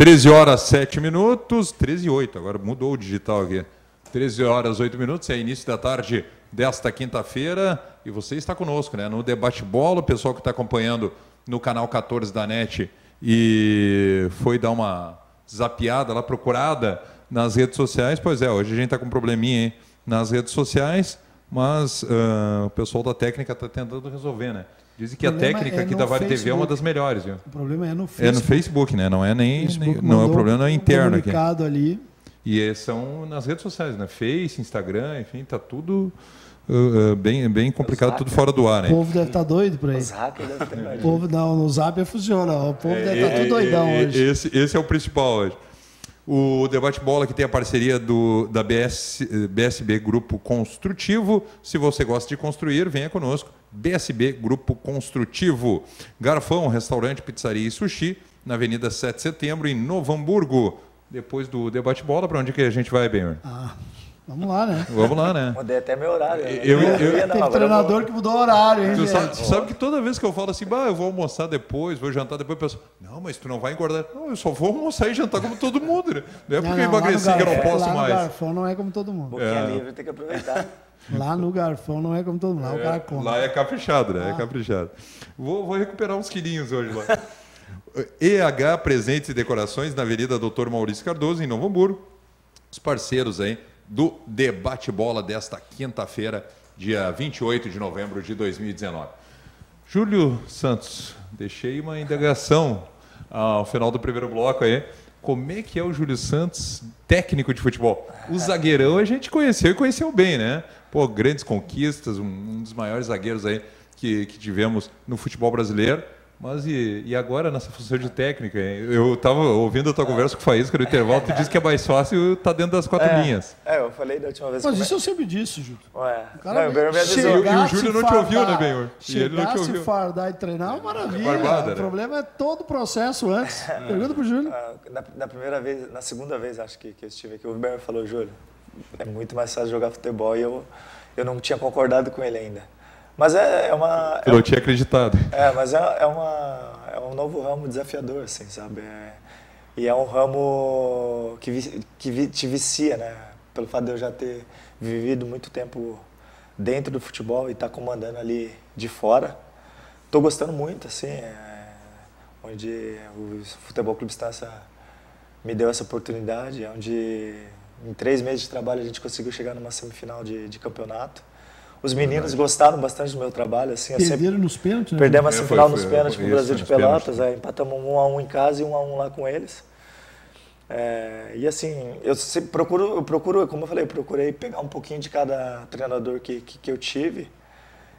Treze horas, sete minutos, 13 e 8, agora mudou o digital aqui. 13 horas, 8 minutos, é início da tarde desta quinta-feira e você está conosco, né? No Debate Bola, o pessoal que está acompanhando no canal 14 da NET e foi dar uma zapiada lá, procurada nas redes sociais. Pois é, hoje a gente está com um probleminha aí nas redes sociais, mas uh, o pessoal da técnica está tentando resolver, né? Dizem que a técnica é aqui da Vale Facebook. TV é uma das melhores, viu? O problema é no Facebook. É no Facebook, né? Não é nem, nem não é o problema não é interno um aqui. ali. E são nas redes sociais, né? Face, Instagram, enfim, tá tudo uh, uh, bem, bem complicado, tudo fora do ar, né? O povo deve estar tá doido por aí. Os hackers devem ter o povo, não, no Zap funciona. O povo é, deve estar tá tudo doidão é, hoje. Esse, esse é o principal hoje. O Debate Bola que tem a parceria do, da BS, BSB Grupo Construtivo. Se você gosta de construir, venha conosco. BSB Grupo Construtivo. Garfão, restaurante, pizzaria e sushi, na Avenida 7 de Setembro, em Novo Hamburgo. Depois do debate bola, para onde que a gente vai, Benhor? Ah, vamos lá, né? Vamos lá, né? Mudei até meu horário. Né? Eu, eu, eu, Tem treinador que mudou o horário, hein, tu sabe, tu sabe, que toda vez que eu falo assim, bah, eu vou almoçar depois, vou jantar depois, eu penso, não, mas tu não vai engordar. Não, eu só vou almoçar e jantar como todo mundo, né? Não é porque não, eu emagreci que eu não posso lá mais. No garfão não é como todo mundo. Boquinha é. livre, tem que aproveitar. (laughs) Lá no garfão não é como todo mundo, lá é, o cara come. Lá é caprichado, né? É ah. É caprichado. Vou, vou recuperar uns quilinhos hoje lá. (laughs) EH Presentes e Decorações na Avenida Doutor Maurício Cardoso, em Novo Hamburgo. Os parceiros aí do Debate Bola desta quinta-feira, dia 28 de novembro de 2019. Júlio Santos, deixei uma indagação ao final do primeiro bloco aí. Como é que é o Júlio Santos, técnico de futebol? O zagueirão a gente conheceu e conheceu bem, né? Pô, grandes conquistas, um, dos maiores zagueiros aí que, que tivemos no futebol brasileiro mas e, e agora nessa função de técnica? Eu estava ouvindo a tua conversa com o Faísca no intervalo, tu disse que é mais fácil estar tá dentro das quatro é, linhas. É, eu falei da última vez. Mas isso eu sempre disse, Júlio. Ué, o cara não, o me avisou. E, o Júlio não te ouviu, né, Benhor? E ele não te ouviu. se fardar e treinar, é maravilha. Barbada, o né? problema é todo o processo antes. (laughs) Pergunta pro Júlio. Ah, na, na, primeira vez, na segunda vez, acho que, que eu estive aqui, o Benhor falou, Júlio, é muito mais fácil jogar futebol e eu, eu não tinha concordado com ele ainda. Mas é, é uma. Eu é, não tinha acreditado. É, mas é, é, uma, é um novo ramo desafiador, assim, sabe? É, e é um ramo que, que te vicia, né? Pelo fato de eu já ter vivido muito tempo dentro do futebol e estar tá comandando ali de fora. Estou gostando muito, assim, é, onde o Futebol Clube Estância me deu essa oportunidade, onde em três meses de trabalho a gente conseguiu chegar numa semifinal de, de campeonato. Os meninos gostaram bastante do meu trabalho. Assim, Perderam sempre... nos pênaltis? Né? Perdemos a é, semifinal nos pênaltis com o Brasil de Pelotas. É, empatamos um a um em casa e um a um lá com eles. É, e assim, eu procuro, eu procuro, como eu falei, eu procurei pegar um pouquinho de cada treinador que, que, que eu tive.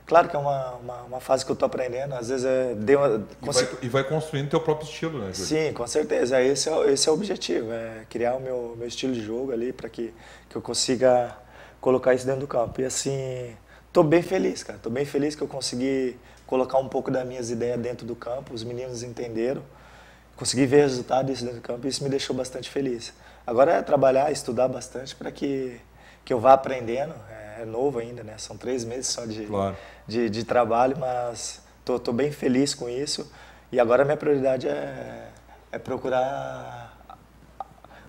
Claro que é uma, uma, uma fase que eu estou aprendendo, às vezes é... Deu, e, vai, e vai construindo teu próprio estilo, né? Júlio? Sim, com certeza. Esse é, esse é o objetivo, é criar o meu, meu estilo de jogo ali para que, que eu consiga colocar isso dentro do campo. E assim, estou bem feliz, cara. Estou bem feliz que eu consegui colocar um pouco das minhas ideias dentro do campo, os meninos entenderam, consegui ver resultado disso dentro do campo e isso me deixou bastante feliz. Agora é trabalhar, estudar bastante para que, que eu vá aprendendo. É, é, novo ainda, né? São três meses só de, claro. de, de, trabalho, mas tô, tô bem feliz com isso. E agora a minha prioridade é, é procurar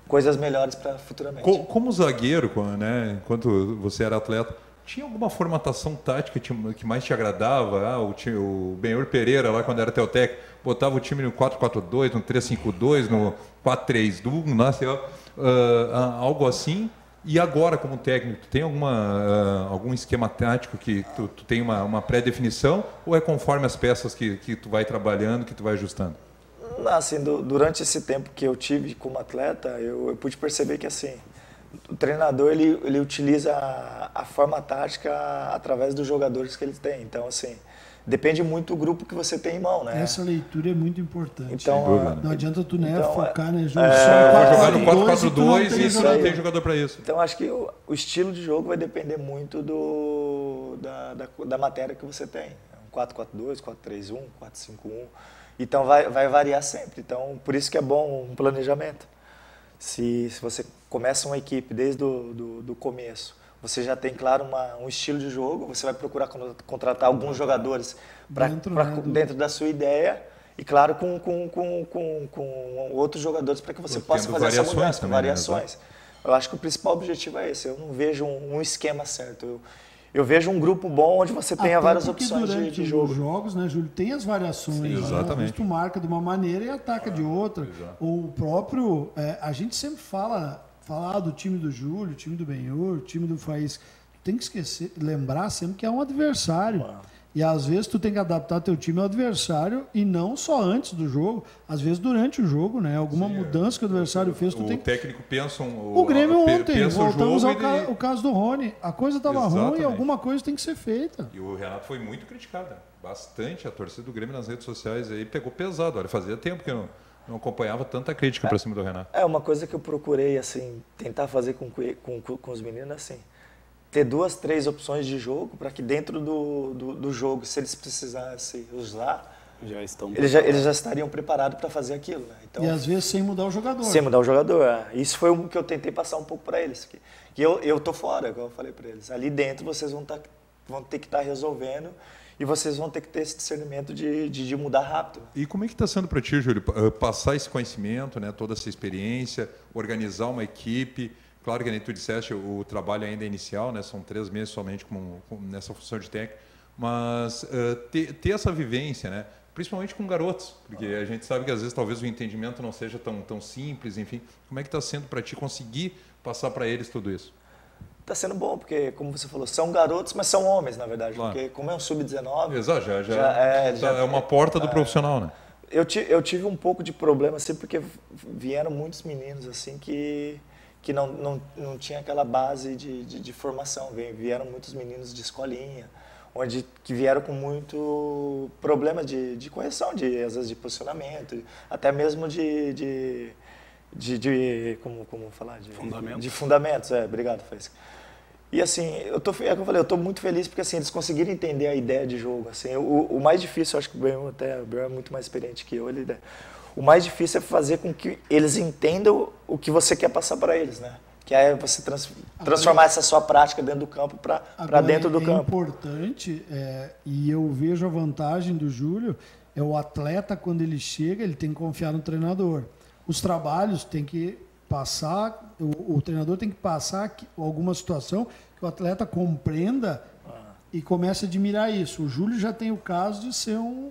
coisas melhores para futuramente. Como, como zagueiro, né, enquanto você era atleta, tinha alguma formatação tática que mais te agradava? Ah, o, o Benhur Pereira, lá quando era Teotec, botava o time no 4-4-2, no 3-5-2, no 4-3-1, né, sei lá, uh, algo assim. E agora, como técnico, tu tem alguma, uh, algum esquema tático que tu, tu tem uma, uma pré-definição ou é conforme as peças que, que tu vai trabalhando, que tu vai ajustando? Assim, do, durante esse tempo que eu tive como atleta, eu, eu pude perceber que assim, o treinador ele, ele utiliza a, a, forma tática através dos jogadores que ele tem. Então, assim, depende muito do grupo que você tem em mão, né? Essa leitura é muito importante. Então, não adianta tu né, então, focar é, no jogo é, só jogar no 4-4-2 e isso não tem jogador para isso. Então, acho que o, o, estilo de jogo vai depender muito do, da, da, da matéria que você tem. 4-4-2, 4-3-1, 4-5-1. Então, vai, vai variar sempre. Então, por isso que é bom um planejamento. Se, se você começa uma equipe desde o do, do começo, você já tem, claro, uma, um estilo de jogo, você vai procurar contratar alguns jogadores pra, dentro, pra, né, do... dentro da sua ideia e, claro, com, com, com, com, com outros jogadores para que você possa fazer essa mudança, também, né, variações. Né? Eu acho que o principal objetivo é esse, eu não vejo um, um esquema certo. Eu, eu vejo um grupo bom onde você tenha Até várias opções de, de jogo. Os jogos, né, Júlio, tem as variações. Sim, né? exatamente. Né? Tu marca de uma maneira e ataca ah, de outra. Exato. O próprio. É, a gente sempre fala, fala do time do Júlio, time do Benhur, time do Faís. Tem que esquecer, lembrar sempre que é um adversário. E às vezes tu tem que adaptar teu time ao adversário e não só antes do jogo, às vezes durante o jogo, né? Alguma Sim, mudança que o adversário fez, tu o tem técnico pensa um, o, o Grêmio ontem, voltamos ao ca... o caso do Rony. A coisa estava ruim e alguma coisa tem que ser feita. E o Renato foi muito criticado, bastante a torcida do Grêmio nas redes sociais aí pegou pesado. Olha, fazia tempo que não, não acompanhava tanta crítica é, para cima do Renato. É uma coisa que eu procurei assim tentar fazer com, com, com os meninos assim ter duas, três opções de jogo para que dentro do, do, do, jogo, se eles precisassem usar, já estão eles, já, eles já estariam preparados para fazer aquilo. Né? Então, e às vezes sem mudar o jogador. Sem mudar o jogador. É. Isso foi o que eu tentei passar um pouco para eles. Que, que eu, eu tô fora, como eu falei para eles. Ali dentro vocês vão, tá, vão ter que estar tá resolvendo e vocês vão ter que ter esse discernimento de, de, de mudar rápido. E como é que está sendo para ti, Júlio, eh, passar esse conhecimento, né, toda essa experiência, organizar uma equipe, Claro que nem tu disseste, o trabalho ainda é inicial, né? são três meses somente com, com nessa função de técnico, mas uh, ter, ter, essa vivência, né? principalmente com garotos, porque a gente sabe que às vezes talvez o entendimento não seja tão, tão simples, enfim. Como é que está sendo para ti conseguir passar para eles tudo isso? Está sendo bom, porque, como você falou, são garotos, mas são homens, na verdade. Claro. Porque, como é um sub-19. Exato, já, já, já, é, já, é uma porta do é, profissional, né? Eu, eu tive um pouco de problema, assim, porque vieram muitos meninos, assim, que que não, não, não tinha aquela base de, de, de formação. Vieram muitos meninos de escolinha, onde que vieram com muito problema de, de correção, de, às vezes de posicionamento, até mesmo de, de, de, de como, como falar? De, fundamentos. De fundamentos, é, obrigado, Faísca. E assim, eu tô, é que eu falei, eu tô muito feliz porque assim, eles conseguiram entender a ideia de jogo. Assim, o, o mais difícil, eu acho que o Bruno até o é muito mais experiente que eu, ele o mais difícil é fazer com que eles entendam o que você quer passar para eles, né? Que é você trans, transformar essa sua prática dentro do campo para dentro do é campo. É importante, é, e eu vejo a vantagem do Júlio, é o atleta, quando ele chega, ele tem que confiar no treinador. Os trabalhos tem que passar, o, o treinador tem que passar alguma situação que o atleta compreenda ah. e comece a admirar isso. O Júlio já tem o caso de ser um,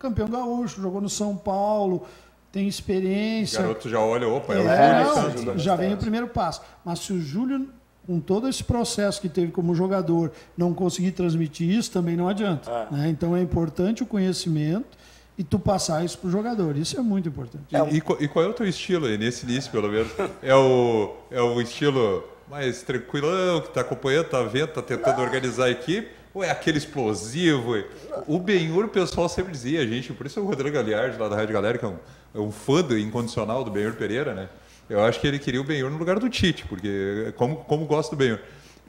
campeão gaúcho, jogou no São Paulo, tem experiência. O garoto já olha, opa, é, é o Júlio. Não, já vem o primeiro passo. Mas se o Júlio, com todo esse processo que teve como jogador, não conseguir transmitir isso, também não adianta. Ah. Né? Então é importante o conhecimento e tu passar isso para o jogador. Isso é muito importante. E, e, e, qual é o teu estilo aí, nesse início, pelo menos? (laughs) É o, é o estilo mais tranquilão, que está acompanhando, está vendo, está tentando organizar a equipe? ou é aquele explosivo? O Benhur, o pessoal sempre dizia, a gente, por isso o Rodrigo Galiardi, lá da Rádio Galera, que é um, é um fã do incondicional do Benhur Pereira, né? Eu acho que ele queria o Benhur no lugar do Tite, porque como, como gosta do Benhur.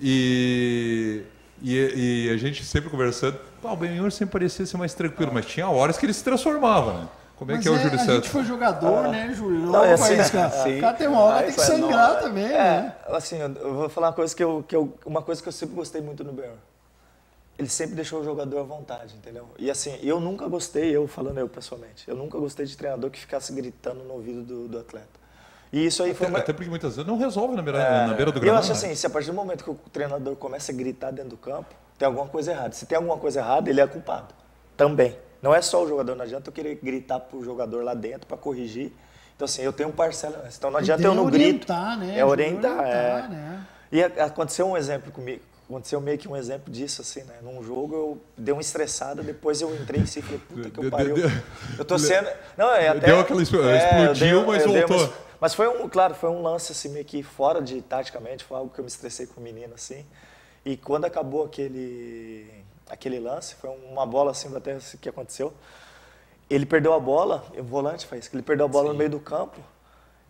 E, e, e, a gente sempre conversando, o Benhur sempre parecia ser mais tranquilo, mas tinha horas que ele se transformava, né? Como é Mas que é, o Júlio A Santos? gente foi jogador, ah. né, Júlio? Não, é assim, cara. Sim. cara tem uma hora ah, tem que é sangrar é também, é, né? Assim, eu vou falar uma coisa que eu, que eu, uma coisa que eu sempre gostei muito no Benhur. Ele sempre deixou o jogador à vontade, entendeu? E assim, eu nunca gostei, eu falando eu pessoalmente, eu nunca gostei de treinador que ficasse gritando no ouvido do, do atleta. E isso aí até, foi uma... até porque muitas vezes não resolve na beira, é, na beira do gramado. Eu acho assim, se a partir do momento que o treinador começa a gritar dentro do campo, tem alguma coisa errada. Se tem alguma coisa errada, ele é culpado. Também. Não é só o jogador, não adianta eu querer gritar pro jogador lá dentro para corrigir. Então, assim, eu tenho um parcela. Então não adianta eu não grito. Né? É orientar, orientar é. Né? E aconteceu um exemplo comigo. Aconteceu meio que um exemplo disso, assim, né? Num jogo eu dei uma estressada, depois eu entrei em si e falei, puta que eu pariu. Eu tô sendo. Não, é até. Deu aquela. É, explodiu, mas voltou. Uma, mas foi um, claro, foi um lance assim, meio que fora de taticamente, foi algo que eu me estressei com o menino, assim. E quando acabou aquele aquele lance, foi uma bola assim, até que aconteceu. Ele perdeu a bola, o volante faz, ele perdeu a bola Sim. no meio do campo.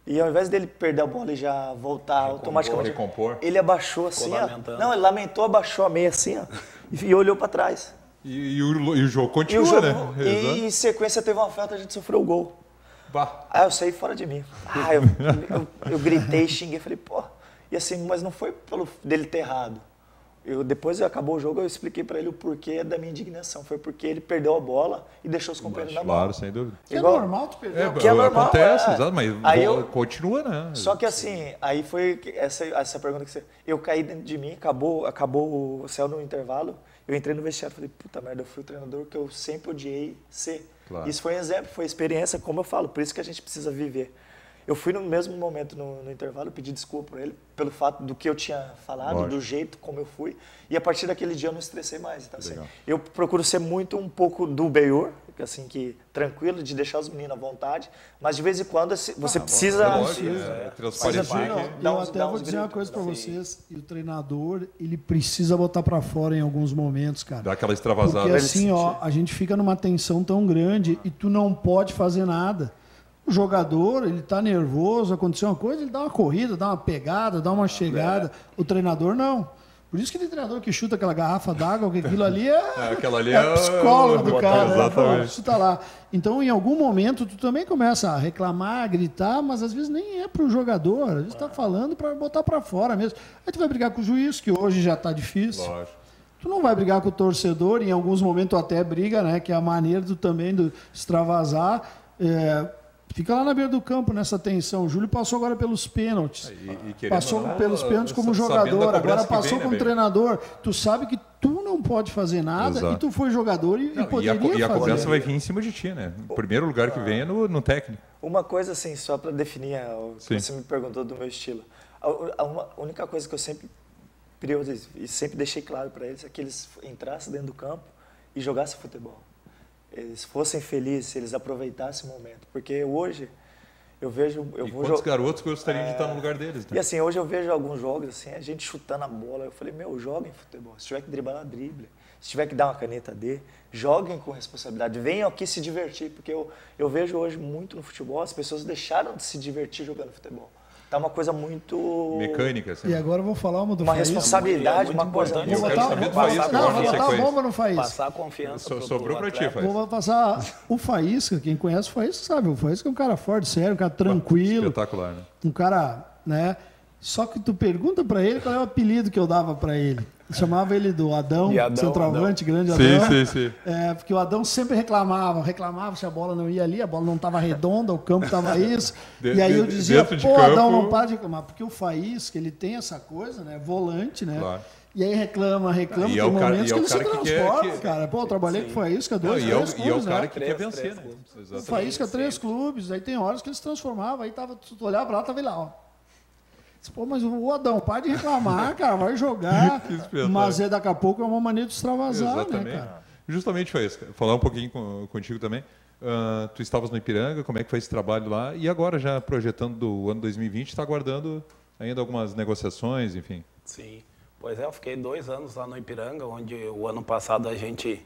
E ao invés dele perder a bola e já voltar recompor, automaticamente, recompor. ele abaixou assim, ó. Não, ele lamentou, abaixou a meia assim, ó, e, e olhou para trás. E, e, o, e, o, jogo continua, e o jogo, né? E em sequência teve uma falta, a gente sofreu o gol. Bah. Aí eu saí fora de mim. Ah, eu, eu, eu gritei, xinguei, falei, pô. E assim, mas não foi pelo dele ter errado. Eu, depois acabou o jogo, eu expliquei para ele o porquê da minha indignação. Foi porque ele perdeu a bola e deixou os companheiros na bola. Claro, sem dúvida. Que Igual, é normal tu perder. É, que é normal, acontece, é. exato, mas aí eu, continua, né? Só que assim, aí foi essa, essa pergunta que você... Eu caí dentro de mim, acabou, acabou o céu no intervalo, eu entrei no vestiário e falei, puta merda, eu fui o treinador que eu sempre odiei ser. Claro. Isso foi um exemplo, foi experiência, como eu falo, por isso que a gente precisa viver. Eu fui no mesmo momento no, no intervalo, pedi desculpa para ele pelo fato do que eu tinha falado, Lógico. do jeito como eu fui. E a partir daquele dia eu não estressei mais. Então, assim, eu procuro ser muito um pouco do Beior, assim, que tranquilo, de deixar os meninos à vontade, mas de vez em quando você ah, precisa. Bom, é, é, eu até vou dizer uma coisa para vocês: e o treinador, ele precisa botar para fora em alguns momentos, cara. Dá aquela extravasada. Porque assim, ó, a gente fica numa tensão tão grande e tu não pode fazer nada. O jogador, ele está nervoso, aconteceu uma coisa, ele dá uma corrida, dá uma pegada, dá uma chegada. É. O treinador não. Por isso que tem treinador que chuta aquela garrafa d'água, que aquilo ali é, (laughs) é, aquela ali é, é psicólogo do cara. Né? Exatamente. Isso tá lá. Então, em algum momento, tu também começa a reclamar, a gritar, mas às vezes nem é para o jogador, às vezes está falando para botar para fora mesmo. Aí tu vai brigar com o juiz, que hoje já está difícil. Lógico. Tu não vai brigar com o torcedor, em alguns momentos até briga, né? Que é a maneira do, também de extravasar. É, Fica lá na beira do campo nessa tensão. O Júlio passou agora pelos pênaltis. E, e passou não, pelos pênaltis como jogador, agora passou vem, como né, treinador. Tu sabe que tu não pode fazer nada Exato. e tu foi jogador e, não, e poderia e a, e a cobrança vai vir em cima de ti, né? O primeiro lugar que vem é no, no técnico. Uma coisa assim, só para definir o que Sim. você me perguntou do meu estilo. A, a, a única coisa que eu sempre priorizei e sempre deixei claro para eles é que eles entrassem dentro do campo e jogassem futebol eles fossem felizes, eles aproveitassem o momento. Porque hoje eu vejo. Eu e vou quantos garotos gostariam é... de estar no lugar deles? Né? E assim, hoje eu vejo alguns jogos, assim, a gente chutando a bola. Eu falei, meu, joguem futebol. Se tiver que driblar, drible. Se tiver que dar uma caneta, dê. Joguem com responsabilidade. Venham aqui se divertir. Porque eu, eu vejo hoje muito no futebol, as pessoas deixaram de se divertir jogando futebol tá uma coisa muito mecânica. Assim. E agora eu vou falar uma do uma responsabilidade, uma coisa. Vou botar, vou passar, não, vou botar a bomba no Faísca. Passar confiança. So, sobrou para ti, Faísca. Vou passar o Faísca. Quem conhece o Faísca sabe. O Faísca é um cara forte, sério, um cara tranquilo. Espetacular, né? Um cara, né? Só que tu pergunta para ele qual é o apelido que eu dava para ele. Chamava ele do Adão, Adão centroavante, Adão. grande Adão. Sim, sim, sim. É, porque o Adão sempre reclamava, reclamava se a bola não ia ali, a bola não estava redonda, o campo estava (laughs) isso. De, e aí eu dizia, pô, campo... Adão, não para de reclamar. Porque o Faísca, ele tem essa coisa, né? Volante, né? Claro. E aí reclama, reclama, e tem é momentos cara, que ele se transforma, que... cara. Pô, eu trabalhei Sim. com Faísca dois, não, três e é, o, clubes, e é o cara né? que três, quer vencer, né? Faísca, três clubes, aí tem horas que ele se transformava, aí tava, tu olhava pra lá, tava lá, ó Pô, mas o Adão, para de reclamar, (laughs) cara, vai jogar. (laughs) mas é daqui a pouco é uma maneira de extravasar, né, Exatamente. né, cara? Justamente foi isso. Falar um pouquinho com, contigo também. Uh, tu estavas no Ipiranga, como é que foi esse trabalho lá? E agora, já projetando do ano 2020, está aguardando ainda algumas negociações, enfim? Sim. Pois é, eu fiquei dois anos lá no Ipiranga, onde o ano passado a gente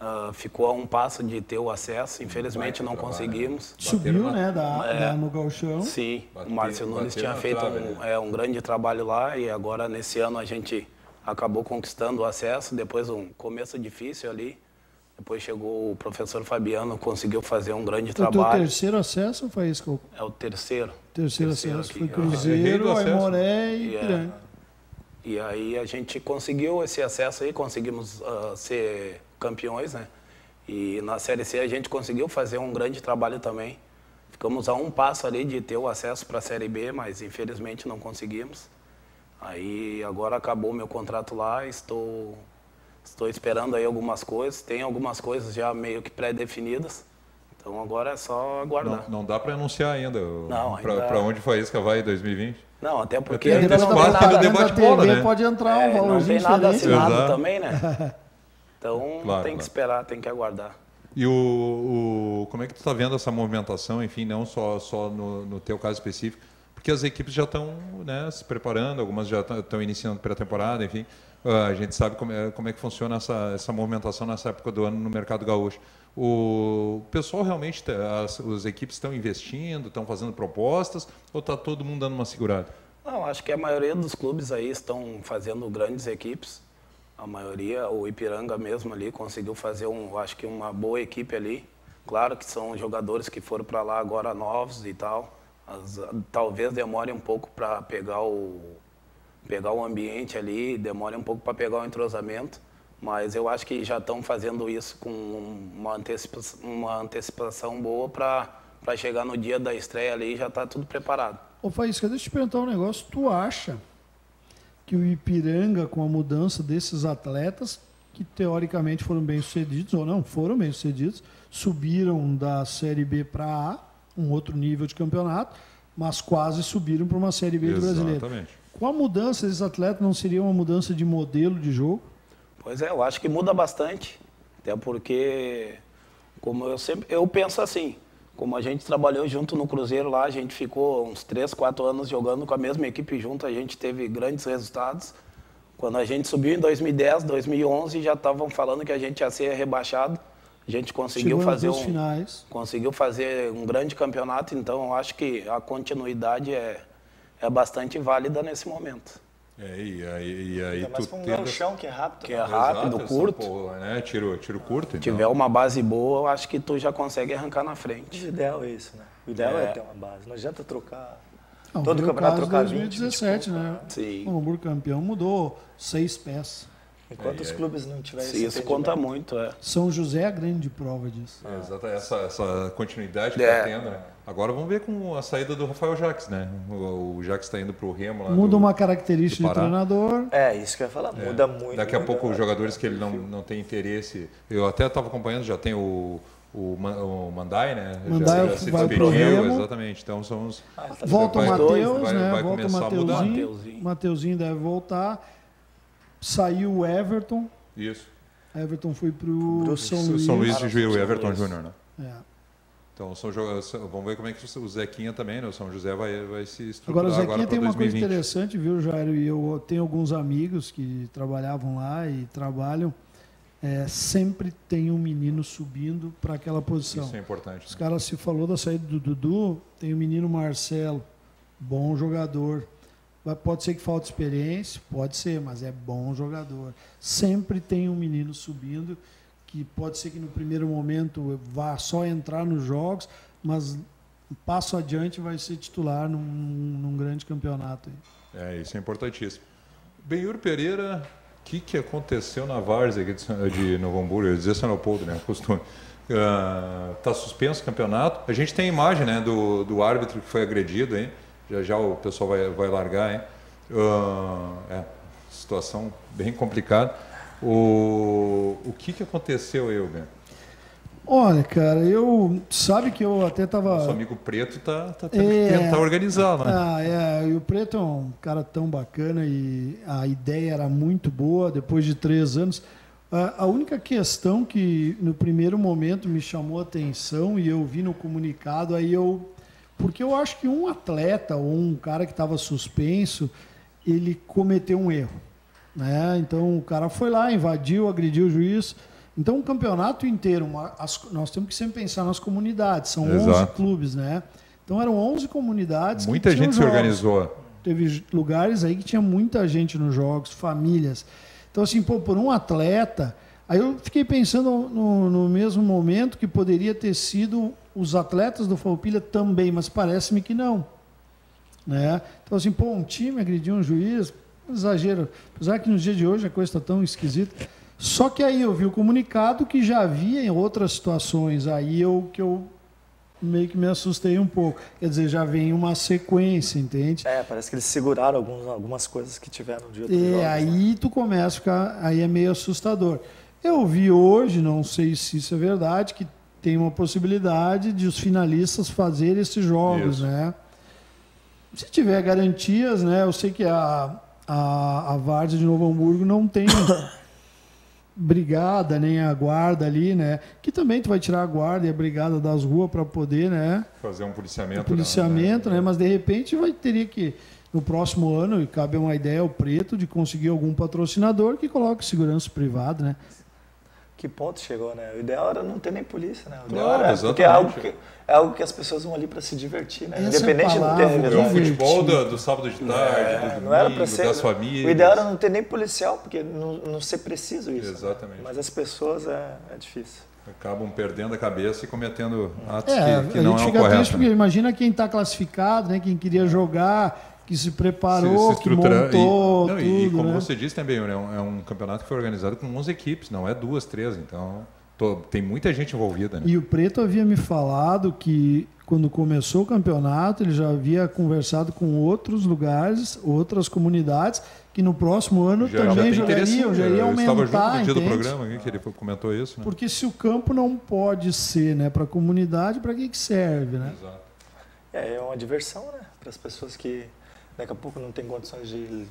uh, ficou a um passo de ter o acesso. Infelizmente não conseguimos. Subiu, né, da, é, da, no Galchão. Sim, o Márcio Nunes tinha feito um, né? é, um grande trabalho lá e agora nesse ano a gente acabou conquistando o acesso, depois um começo difícil ali. Depois chegou o professor Fabiano, conseguiu fazer um grande trabalho. É o terceiro acesso ou foi isso que eu... É o terceiro. Terceiro, terceiro acesso. Aqui. Foi Cruzeiro, Aimoré e Ipiranga. É. E aí a gente conseguiu esse acesso aí, conseguimos uh, ser campeões, né? E na Série C a gente conseguiu fazer um grande trabalho também. Ficamos a um passo ali de ter o acesso para a Série B, mas infelizmente não conseguimos. Aí agora acabou meu contrato lá, estou estou esperando aí algumas coisas, tem algumas coisas já meio que pré-definidas. Então agora é só aguardar. Não, não dá para anunciar ainda. Não, ainda... Para onde foi isso que vai 2020? Não, até porque tem quase que o debate bola, né? Pode entrar um é, Não tem nada assinado Exato. também, né? (laughs) Então claro, tem que esperar, tem que aguardar. E o, o, como é que tu está vendo essa movimentação, enfim, não só, só no, no teu caso específico, porque as equipes já estão né, se preparando, algumas já estão iniciando pré-temporada, enfim. Uh, a gente sabe como é, como é que funciona essa, essa movimentação nessa época do ano no mercado gaúcho. O pessoal realmente, tá, as, as equipes estão investindo, estão fazendo propostas, ou está todo mundo dando uma segurada? Não, acho que a maioria dos clubes aí estão fazendo grandes equipes. A maioria, o Ipiranga mesmo ali, conseguiu fazer, um, acho que uma boa equipe ali. Claro que são jogadores que foram para lá agora novos e tal. As, talvez demore um pouco para pegar o, pegar o ambiente ali, demore um pouco para pegar o entrosamento. Mas eu acho que já estão fazendo isso com uma antecipação, uma antecipação boa para chegar no dia da estreia ali e já está tudo preparado. Ô Faísca, deixa eu te perguntar um negócio. Tu acha que o Ipiranga, com a mudança desses atletas, que teoricamente foram bem sucedidos, ou não foram bem sucedidos, subiram da Série B para A, um outro nível de campeonato, mas quase subiram para uma Série B Exatamente. do brasileiro. Com a mudança desses atletas, não seria uma mudança de modelo de jogo? Pois é, eu acho que muda bastante. Até porque, como eu sempre, eu penso assim, como a gente trabalhou junto no Cruzeiro lá, a gente ficou uns 3, 4 anos jogando com a mesma equipe junto, a gente teve grandes resultados. Quando a gente subiu em 2010, 2011, já estavam falando que a gente ia ser rebaixado. A gente conseguiu fazer um finais. conseguiu fazer um grande campeonato, então eu acho que a continuidade é é bastante válida nesse momento. É, e aí, e aí tu um tendo... chão que é rápido. Que é né? rápido, Exato, curto. Porra, né? Tiro, tiro curto. Se então. tiver uma base boa, eu acho que tu já consegue arrancar na frente. O ideal é isso, né? O ideal é, é ter uma base. Não adianta trocar. Não, Todo campeonato trocar 2017, 20, né? Sim. O Hamburgo campeão mudou seis peças. Enquanto é, os clubes não tiverem Sim, isso conta muito, é. São José é a grande prova disso. É, exato, essa, essa continuidade que está é. tendo, né? Agora vamos ver com a saída do Rafael Jacques, né? O, o Jacques está indo para o Remo lá. Muda do, uma característica de treinador. É, isso que eu ia falar, muda é. muito. Daqui a pouco os jogadores que ele não, não tem interesse. Eu até estava acompanhando, já tem o, o, o Mandai, né? Mandai já, já se despediu, exatamente. Então são os. Ah, tá Volta o Matheus, né? Vai Volta o Mateuzinho. Mateuzinho deve voltar. Saiu o Everton. Isso. Everton foi para o São Luís. São Luís de Juiz, o Everton Júnior, né? É. Então, São vamos ver como é que o Zequinha também, né? O São José vai, vai se estruturar agora. O Zequinha agora tem uma 2020. coisa interessante, viu, Jairo? E eu tenho alguns amigos que trabalhavam lá e trabalham. É, sempre tem um menino subindo para aquela posição. Isso é importante. Os né? caras se falou da saída do Dudu, tem o menino Marcelo, bom jogador. Pode ser que falte experiência, pode ser, mas é bom jogador. Sempre tem um menino subindo que pode ser que no primeiro momento vá só entrar nos jogos, mas um passo adiante vai ser titular num, num grande campeonato. É, isso é importantíssimo. Benhur Pereira, o que, que aconteceu na Várzea de, de Novo Hamburgo? Eu ia dizer São Leopoldo, né? Costume. Está uh, suspenso o campeonato. A gente tem imagem né, do, do árbitro que foi agredido, hein? Já já o pessoal vai, vai largar, hein? Uh, é, situação bem complicada. O, o que, que aconteceu, Eugen? Olha, cara, eu. Sabe que eu até tava. Nosso amigo Preto tá, tá tendo é, que tentar organizar, né? Ah, é. E o Preto é um cara tão bacana e a ideia era muito boa depois de três anos. A, a única questão que no primeiro momento me chamou a atenção e eu vi no comunicado, aí eu. Porque eu acho que um atleta ou um cara que estava suspenso, ele cometeu um erro Né? Então o cara foi lá, invadiu, agrediu o juiz. Então, um campeonato inteiro, uma, as, nós temos que sempre pensar nas comunidades, são Exato. 11 clubes, né? Então, eram 11 comunidades. Muita gente se organizou. Teve lugares aí que tinha muita gente nos jogos, famílias. Então, assim, pô, por um atleta. Aí eu fiquei pensando no, no mesmo momento que poderia ter sido os atletas do Falpilha também, mas parece-me que não. Né? Então, assim, pô, um time agrediu um juiz, exagero. Apesar que nos dias de hoje a coisa está tão esquisita. Só que aí eu vi o comunicado que já havia em outras situações. Aí eu que eu meio que me assustei um pouco. Quer dizer, já vem uma sequência, entende? É, parece que eles seguraram alguns, algumas coisas que tiveram de outros É, jogos, aí né? tu começa a ficar, aí é meio assustador. Eu vi hoje, não sei se isso é verdade, que tem uma possibilidade de os finalistas fazerem esses jogos, isso. né? Se tiver garantias, né? Eu sei que a, a, a Várzea de Novo Hamburgo não tem (coughs) brigada, nem a guarda ali, né? Que também tu vai tirar a guarda e a brigada das ruas para poder, né? Fazer um policiamento. Um policiamento, né? né? Mas de repente vai teria que no próximo ano, e cabe uma ideia ao preto de conseguir algum patrocinador que coloque segurança privada, né? Que ponto chegou, né? O ideal era não ter nem polícia, né? O ideal claro, era, porque é algo, que, é algo que as pessoas vão ali para se divertir, né? Essa Independente palavra, do ter. É o futebol do, do, sábado de tarde, é, do domingo, não era pra ser, das famílias. O ideal era não ter nem policial, porque não, não ser preciso isso. Né? Exatamente. Né? Mas as pessoas é, é difícil acabam perdendo a cabeça e cometendo atos é, que, que não é o correto. Porque imagina quem está classificado, né, quem queria jogar, que se preparou, se, se que montou, e, não, tudo, e, como né? você disse também, né, é um campeonato que foi organizado com 11 equipes, não é duas, três, então tô, tem muita gente envolvida. Né? E o Preto havia me falado que quando começou o campeonato, ele já havia conversado com outros lugares, outras comunidades, que no próximo ano já, também já jogariam, já ia aumentar. Eu estava junto no dia do programa que ele comentou isso. Né? Porque se o campo não pode ser né, para a comunidade, para que, que serve? Né? Exato. É, é uma diversão né, para as pessoas que daqui a pouco não tem condições de,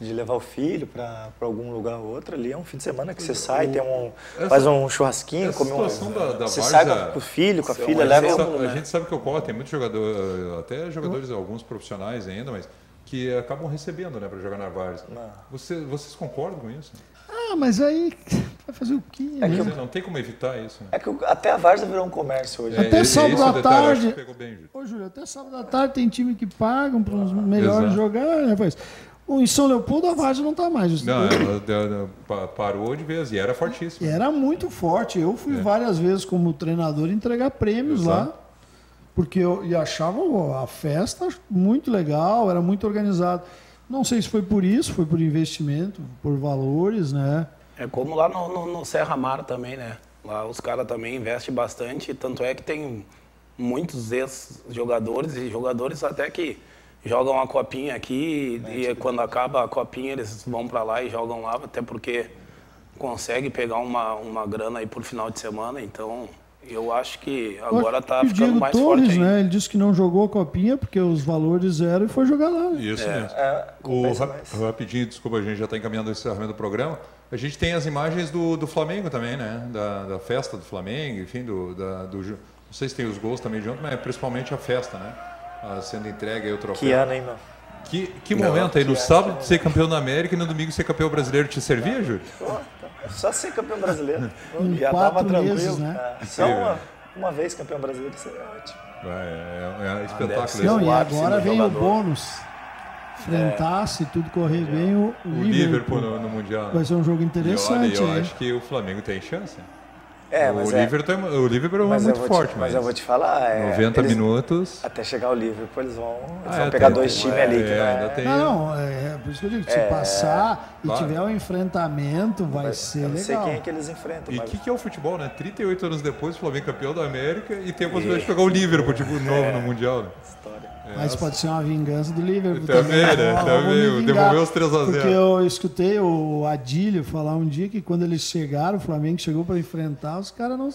de levar o filho para algum lugar ou outro ali. É um fim de semana que você sai, tem um, essa, faz um churrasquinho, come um. Da, da você sai com o filho, com a filha, leva um, né? A gente sabe que ocorre, tem muitos jogadores, até jogadores, alguns profissionais ainda, mas que acabam recebendo né, para jogar na Várzea. Você, vocês concordam com isso? Ah, mas aí vai fazer o quê? É que né? não tem como evitar isso. Né? É que até a Várzea virou um comércio hoje. É, até sábado da tarde. Bem, Ô, Júlio, até sábado da tarde tem time que pagam para os melhores jogar, né, rapaz? Em São Leopoldo a Várzea não está mais. Não, ela, ela, parou de vez e era fortíssima. Era muito forte. Eu fui é. várias vezes como treinador entregar prêmios Exato. lá. Porque eu e achava a festa muito legal, era muito organizado. Não sei se foi por isso, foi por investimento, por valores, né? É como lá no, no, no Serra Mar também, né? Lá os caras também investem bastante, tanto é que tem muitos ex-jogadores e jogadores até que jogam uma copinha aqui é, e tipo... quando acaba a copinha eles vão para lá e jogam lá, até porque consegue pegar uma, uma grana aí por final de semana, então eu acho que agora está ficando mais Torres, forte. Né? Ele disse que não jogou a copinha porque os valores eram e foi jogar lá. Né? Isso é, mesmo. É, o, rap, rapidinho, desculpa, a gente já está encaminhando o encerramento do programa. A gente tem as imagens do, do Flamengo também, né? Da, da festa do Flamengo, enfim, do, da, do. Não sei se tem os gols também junto, mas é principalmente a festa, né? Ah, sendo entregue aí o troféu. Que ano, hein, mano? Que, que momento aí, no sábado de ser campeão da América e no domingo ser campeão brasileiro te servia, Júlio? Só ser campeão brasileiro. (laughs) Em Já estava tranquilo. Meses, né? É, só uma, uma vez campeão brasileiro seria ótimo. É, é, é, é espetáculo. Não, e agora vem jogador. o bônus. Enfrentar, é. se tudo correr bem, o, o Liverpool, Liverpool no, no, Mundial. Vai ser um jogo interessante. E olha, eu acho que o Flamengo tem chance. É, o, Liverpool, é, o Liverpool é muito forte, te, mas, mas eu vou te falar. É, 90 eles, minutos. Até chegar o Liverpool, eles vão, eles ah, vão pegar dois times ali. Que é, não, é, não, é, por isso que eu digo, se é, passar e claro. tiver um enfrentamento, vai, vai ser legal. Não sei quem é que eles enfrentam. E o mas... que, que é o futebol, né? 38 anos depois, o Flamengo campeão da América e tem a possibilidade e... de pegar o Liverpool, tipo, novo no Mundial. Né? História. Mas pode ser uma vingança do Liverpool também. Também, né? Também. Devolveu os 3 a 0 Porque eu escutei o Adílio falar um dia que quando eles chegaram, o Flamengo chegou para enfrentar, os caras não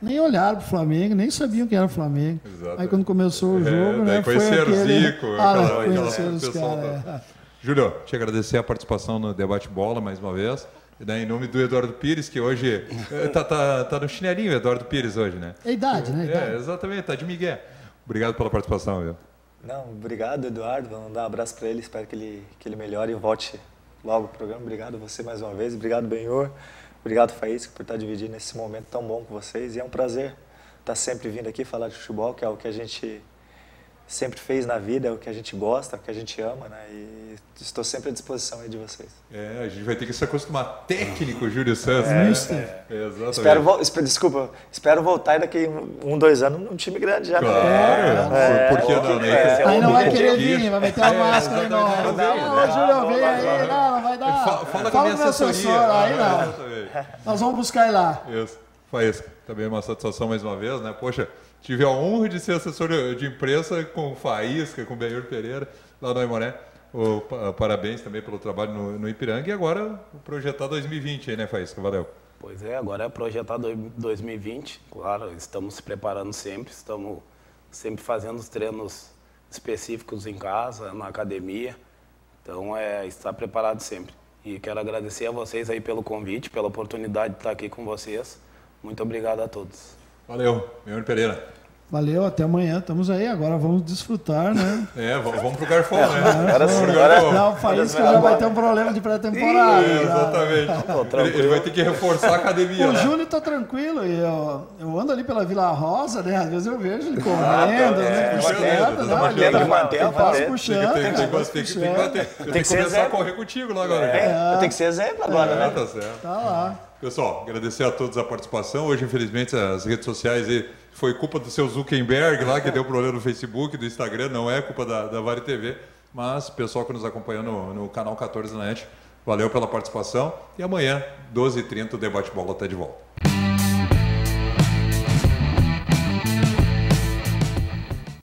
nem olharam pro Flamengo, nem sabiam que era o Flamengo. Exato. Aí quando começou o é, jogo, é, né? Foi aquele... Zico, ah, aquela, conheceram os caras. Tá... Júlio, te agradecer a participação no Debate Bola mais uma vez. E daí, em nome do Eduardo Pires, que hoje eh, tá, tá, tá no chinelinho, Eduardo Pires, hoje, né? É idade, né? É, exatamente, tá de Miguel. Obrigado pela participação, viu? Não, obrigado, Eduardo. Vamos dar um abraço para ele. Espero que ele, que ele melhore e volte logo o programa. Obrigado você mais uma vez. Obrigado, Benhor. Obrigado, Faísca, por estar dividindo esse momento tão bom com vocês. E é um prazer estar sempre vindo aqui falar de futebol, que é o que a gente sempre fez na vida, é o que a gente gosta, é o que a gente ama, né? E estou sempre à disposição aí de vocês. É, a gente vai ter que se acostumar. Técnico Júlio Santos. É, né? é. Exatamente. Espero, espero, desculpa, espero voltar daqui um, dois anos num time grande já. Claro, é, por, por que não, né? Aí não vai querer vir, vai meter uma máscara aí, não. Não, não, Júlio, vem aí, não, não vai dar. Fala, fala com a minha assessoria. Aí não. Nós vamos buscar ele lá. Isso, Faísca, também uma satisfação mais uma vez, né? Poxa, Tive a honra de ser assessor de imprensa com Faísca, com Benhur Pereira, lá no Aimoré. O, parabéns também pelo trabalho no, no Ipiranga e agora projetar 2020 aí, né, Faísca? Valeu. Pois é, agora é projetar 2020, claro, estamos se preparando sempre, estamos sempre fazendo os treinos específicos em casa, na academia, então é estar preparado sempre. E quero agradecer a vocês aí pelo convite, pela oportunidade de estar aqui com vocês. Muito obrigado a todos. Valeu, Leandro Pereira. Valeu, até amanhã. Estamos aí. Agora vamos desfrutar, né? (laughs) É, vamos pro garfão, né? Agora sim. Agora, não, Faísca já vai ter um problema de pré-temporada. Exatamente. Ele, ele, vai ter que reforçar a academia. (laughs) O né? Júlio tá tranquilo. E eu, eu ando ali pela Vila Rosa, né? Às vezes eu vejo ele correndo, ah, tá, né? Puxando, né? Tem que manter a fase puxando. Tem que bater. Tem que começar a correr contigo lá agora. É, tem que ser exemplo agora, né? Tá certo. Tá lá. Pessoal, agradecer a todos a participação. Hoje, infelizmente, as redes sociais foi culpa do seu Zuckerberg lá, que deu problema no Facebook, do Instagram, não é culpa da, da TV. Mas, pessoal que nos acompanha no, no canal 14 da NET, valeu pela participação. E amanhã, 12h30, o Debate Bola está de volta.